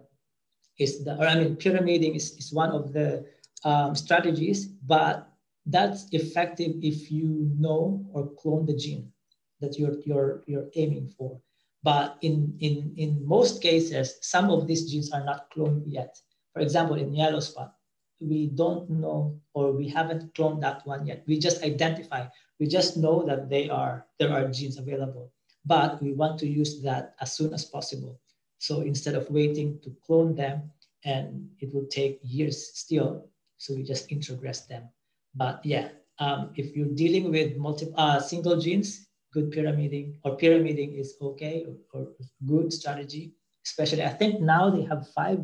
is the or I mean pyramiding is, is one of the um, strategies, but that's effective if you know or clone the gene that you're you're you're aiming for. But in in in most cases, some of these genes are not cloned yet. For example, in yellow spot, we don't know or we haven't cloned that one yet. We just identify. We just know that they are there are genes available, but we want to use that as soon as possible. So instead of waiting to clone them, and it will take years still, so we just introgress them. But yeah, um, if you're dealing with multiple uh, single genes, good pyramiding or pyramiding is okay or, or, good strategy. Especially, I think now they have five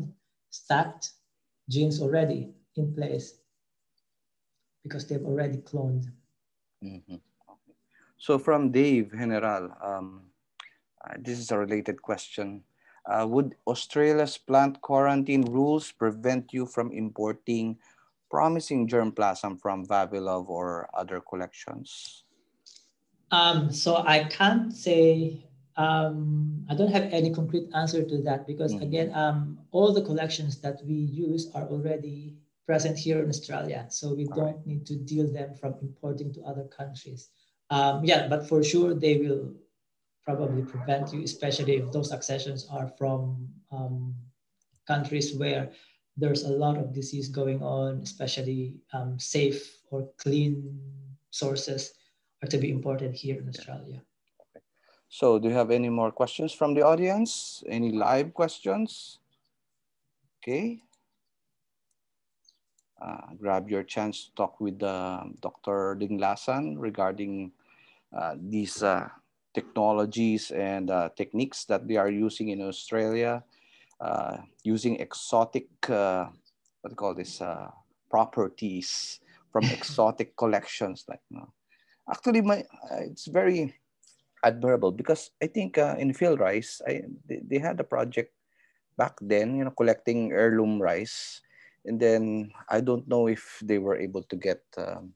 stacked genes already in place because they've already cloned. Mm -hmm. So from Dave General, um, uh, this is a related question. Uh, would Australia's plant quarantine rules prevent you from importing promising germplasm from Vavilov or other collections? Um, so I can't say, um, I don't have any concrete answer to that because mm -hmm. again, um, all the collections that we use are already present here in Australia. So we all don't right. need to deal them from importing to other countries. Um, yeah, but for sure they will probably prevent you, especially if those accessions are from um, countries where there's a lot of disease going on, especially um, safe or clean sources are to be imported here in Australia. Okay. So do you have any more questions from the audience? Any live questions? Okay. Uh, grab your chance to talk with uh, Dr. Dinglasan regarding uh, these uh, technologies and uh, techniques that they are using in Australia, uh, using exotic, what do you call this, properties from exotic collections. Like, you know. Actually, my it's very admirable because I think in PhilRice, I, they, they had a project back then, you know, collecting heirloom rice. And then I don't know if they were able to get um,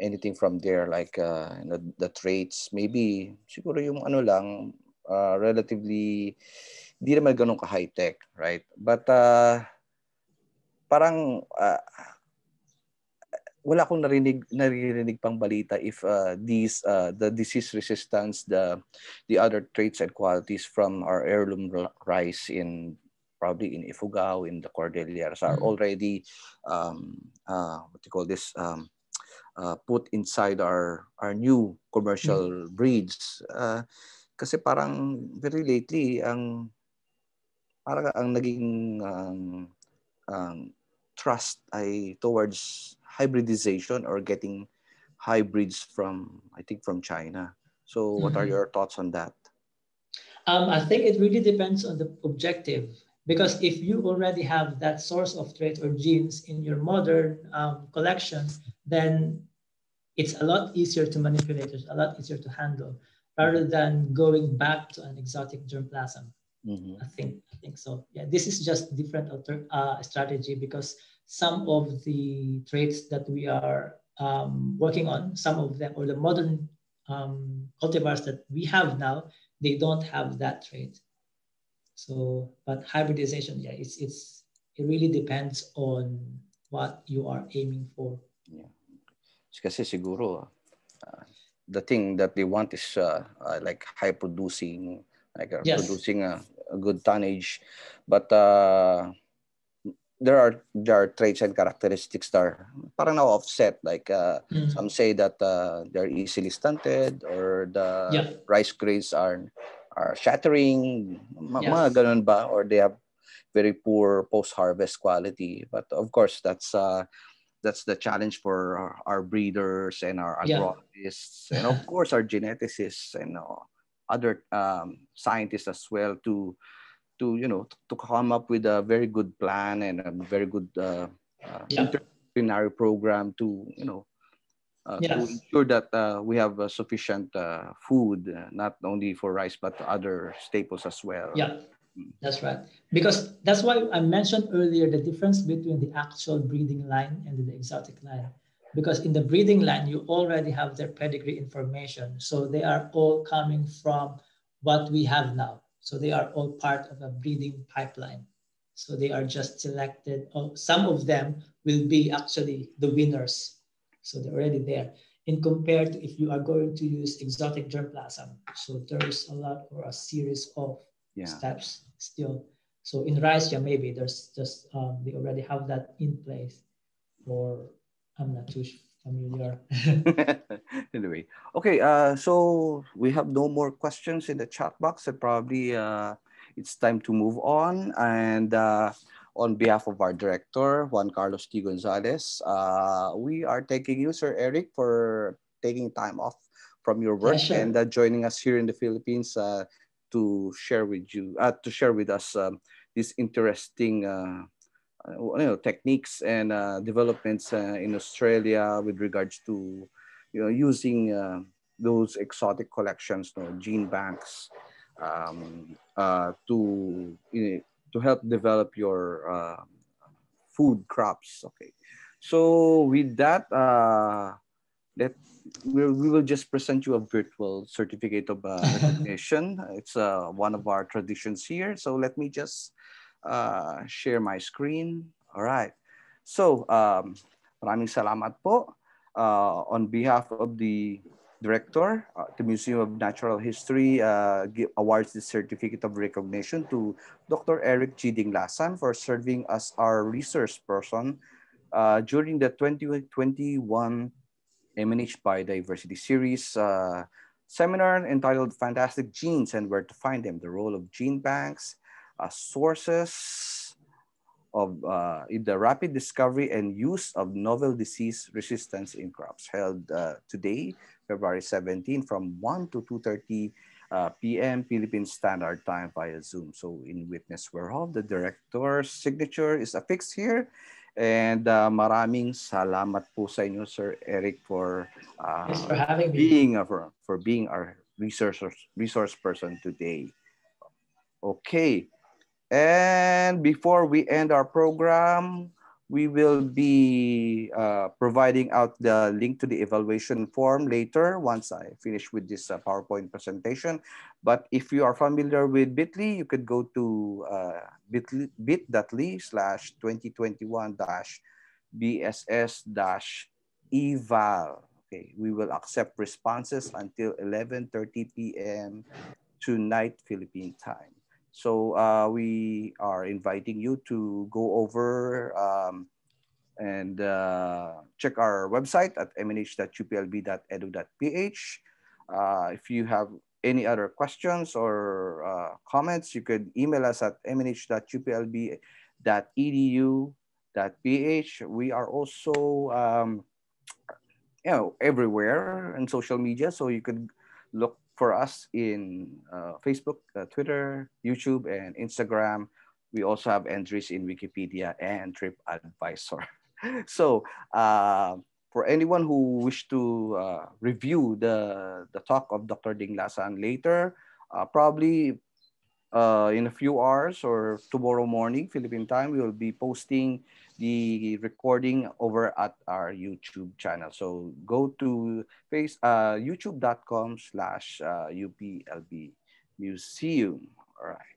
anything from there, like uh, the, the traits. Maybe siguro yung ano lang, uh, relatively, di naman ganun ka high-tech, right? But uh, parang uh, wala akong narinig naririnig pang balita if uh, these uh, the disease resistance the the other traits and qualities from our heirloom rice in probably in Ifugao, in the Cordilleras, are mm-hmm. already um, uh, what do you call this um, uh, put inside our our new commercial mm-hmm. breeds. Uh, kasi parang very lately ang parang ang naging um, um, trust ay towards hybridization or getting hybrids from I think from China. So what mm-hmm. are your thoughts on that? Um, I think it really depends on the objective. Because if you already have that source of trait or genes in your modern um, collection, then it's a lot easier to manipulate, it's a lot easier to handle, rather than going back to an exotic germplasm. Mm-hmm. I think I think so. Yeah, this is just different alter, uh, strategy because some of the traits that we are um, working on, some of them, or the modern um, cultivars that we have now, they don't have that trait. So, but hybridization, yeah, it's it's it really depends on what you are aiming for. Yeah. Kasi siguro uh, the thing that they want is uh, uh, like high producing, like uh, yes. producing a, a, good tonnage, but uh, there are there are traits and characteristics that are parang now offset. Like uh, mm. some say that uh, they're easily stunted or the yeah. rice grades are are shattering, yes. mga ganun ba? Or they have very poor post-harvest quality. But of course, that's uh, that's the challenge for our, our breeders and our agronomists, yeah. and of course our geneticists and uh, other um, scientists as well to to you know to come up with a very good plan and a very good uh, uh, yeah. interdisciplinary program to you know uh, yes. to ensure that uh, we have uh, sufficient uh, food, uh, not only for rice, but other staples as well. Yeah, mm. that's right. Because that's why I mentioned earlier the difference between the actual breeding line and the exotic line. Because in the breeding line, you already have their pedigree information. So they are all coming from what we have now. So they are all part of a breeding pipeline. So they are just selected. Oh, some of them will be actually the winners so they're already there. In compared to if you are going to use exotic germplasm, so there's a lot or a series of yeah. steps still. So in rice, yeah, maybe there's just um, they already have that in place, or I'm not too familiar. anyway, okay. Uh, so we have no more questions in the chat box, So probably uh, it's time to move on. And uh, on behalf of our director, Juan Carlos T. Gonzalez. Uh, we are thanking you, Sir Eric, for taking time off from your work yeah, sure. and uh, joining us here in the Philippines uh, to share with you, uh, to share with us um, these interesting uh, uh, you know, techniques and developments in Australia with regards to you know, using those exotic collections, you know, gene banks, um, to you know, to help develop your uh, food crops. Okay, so with that, uh, let we we will just present you a virtual certificate of uh, recognition. it's uh, one of our traditions here. So let me just uh, share my screen. All right. So um, maraming salamat po uh, on behalf of the director. Uh, the Museum of Natural History uh, awards the certificate of recognition to Dr. Eric G. Dinglasan for serving as our research person uh, during the 2021 MNH Biodiversity Series uh, seminar entitled Fantastic Genes and Where to Find Them, the role of gene banks, uh, sources, of uh, the rapid discovery and use of novel disease resistance in crops held today, February 17 from 1 to 2.30 uh, p.m. Philippine Standard Time via Zoom. So in witness whereof, the director's signature is affixed here. And uh, maraming salamat po sa inyo, Sir Eric, for, uh, for having being, uh, for, for being our resource, resource person today. Okay. And before we end our program, we will be uh, providing out the link to the evaluation form later once I finish with this uh, PowerPoint presentation. But if you are familiar with Bitly, you could go to uh, bit.ly slash 2021 dash BSS dash eval. Okay, we will accept responses until 11.30 p.m. tonight Philippine time. So uh, we are inviting you to go over um, and uh, check our website at mnh.uplb.edu.ph. Uh, if you have any other questions or uh, comments, you could email us at mnh.uplb.edu.ph. We are also um, you know, everywhere in social media, so you could look for us in uh, Facebook, uh, Twitter, YouTube, and Instagram. We also have entries in Wikipedia and TripAdvisor. so uh, for anyone who wish to uh, review the, the talk of Dr. Dinglasan later, uh, probably uh, in a few hours or tomorrow morning, Philippine time, we will be posting the recording over at our YouTube channel. So go to face uh, youtube.com slash UPLB uh, Museum. All right.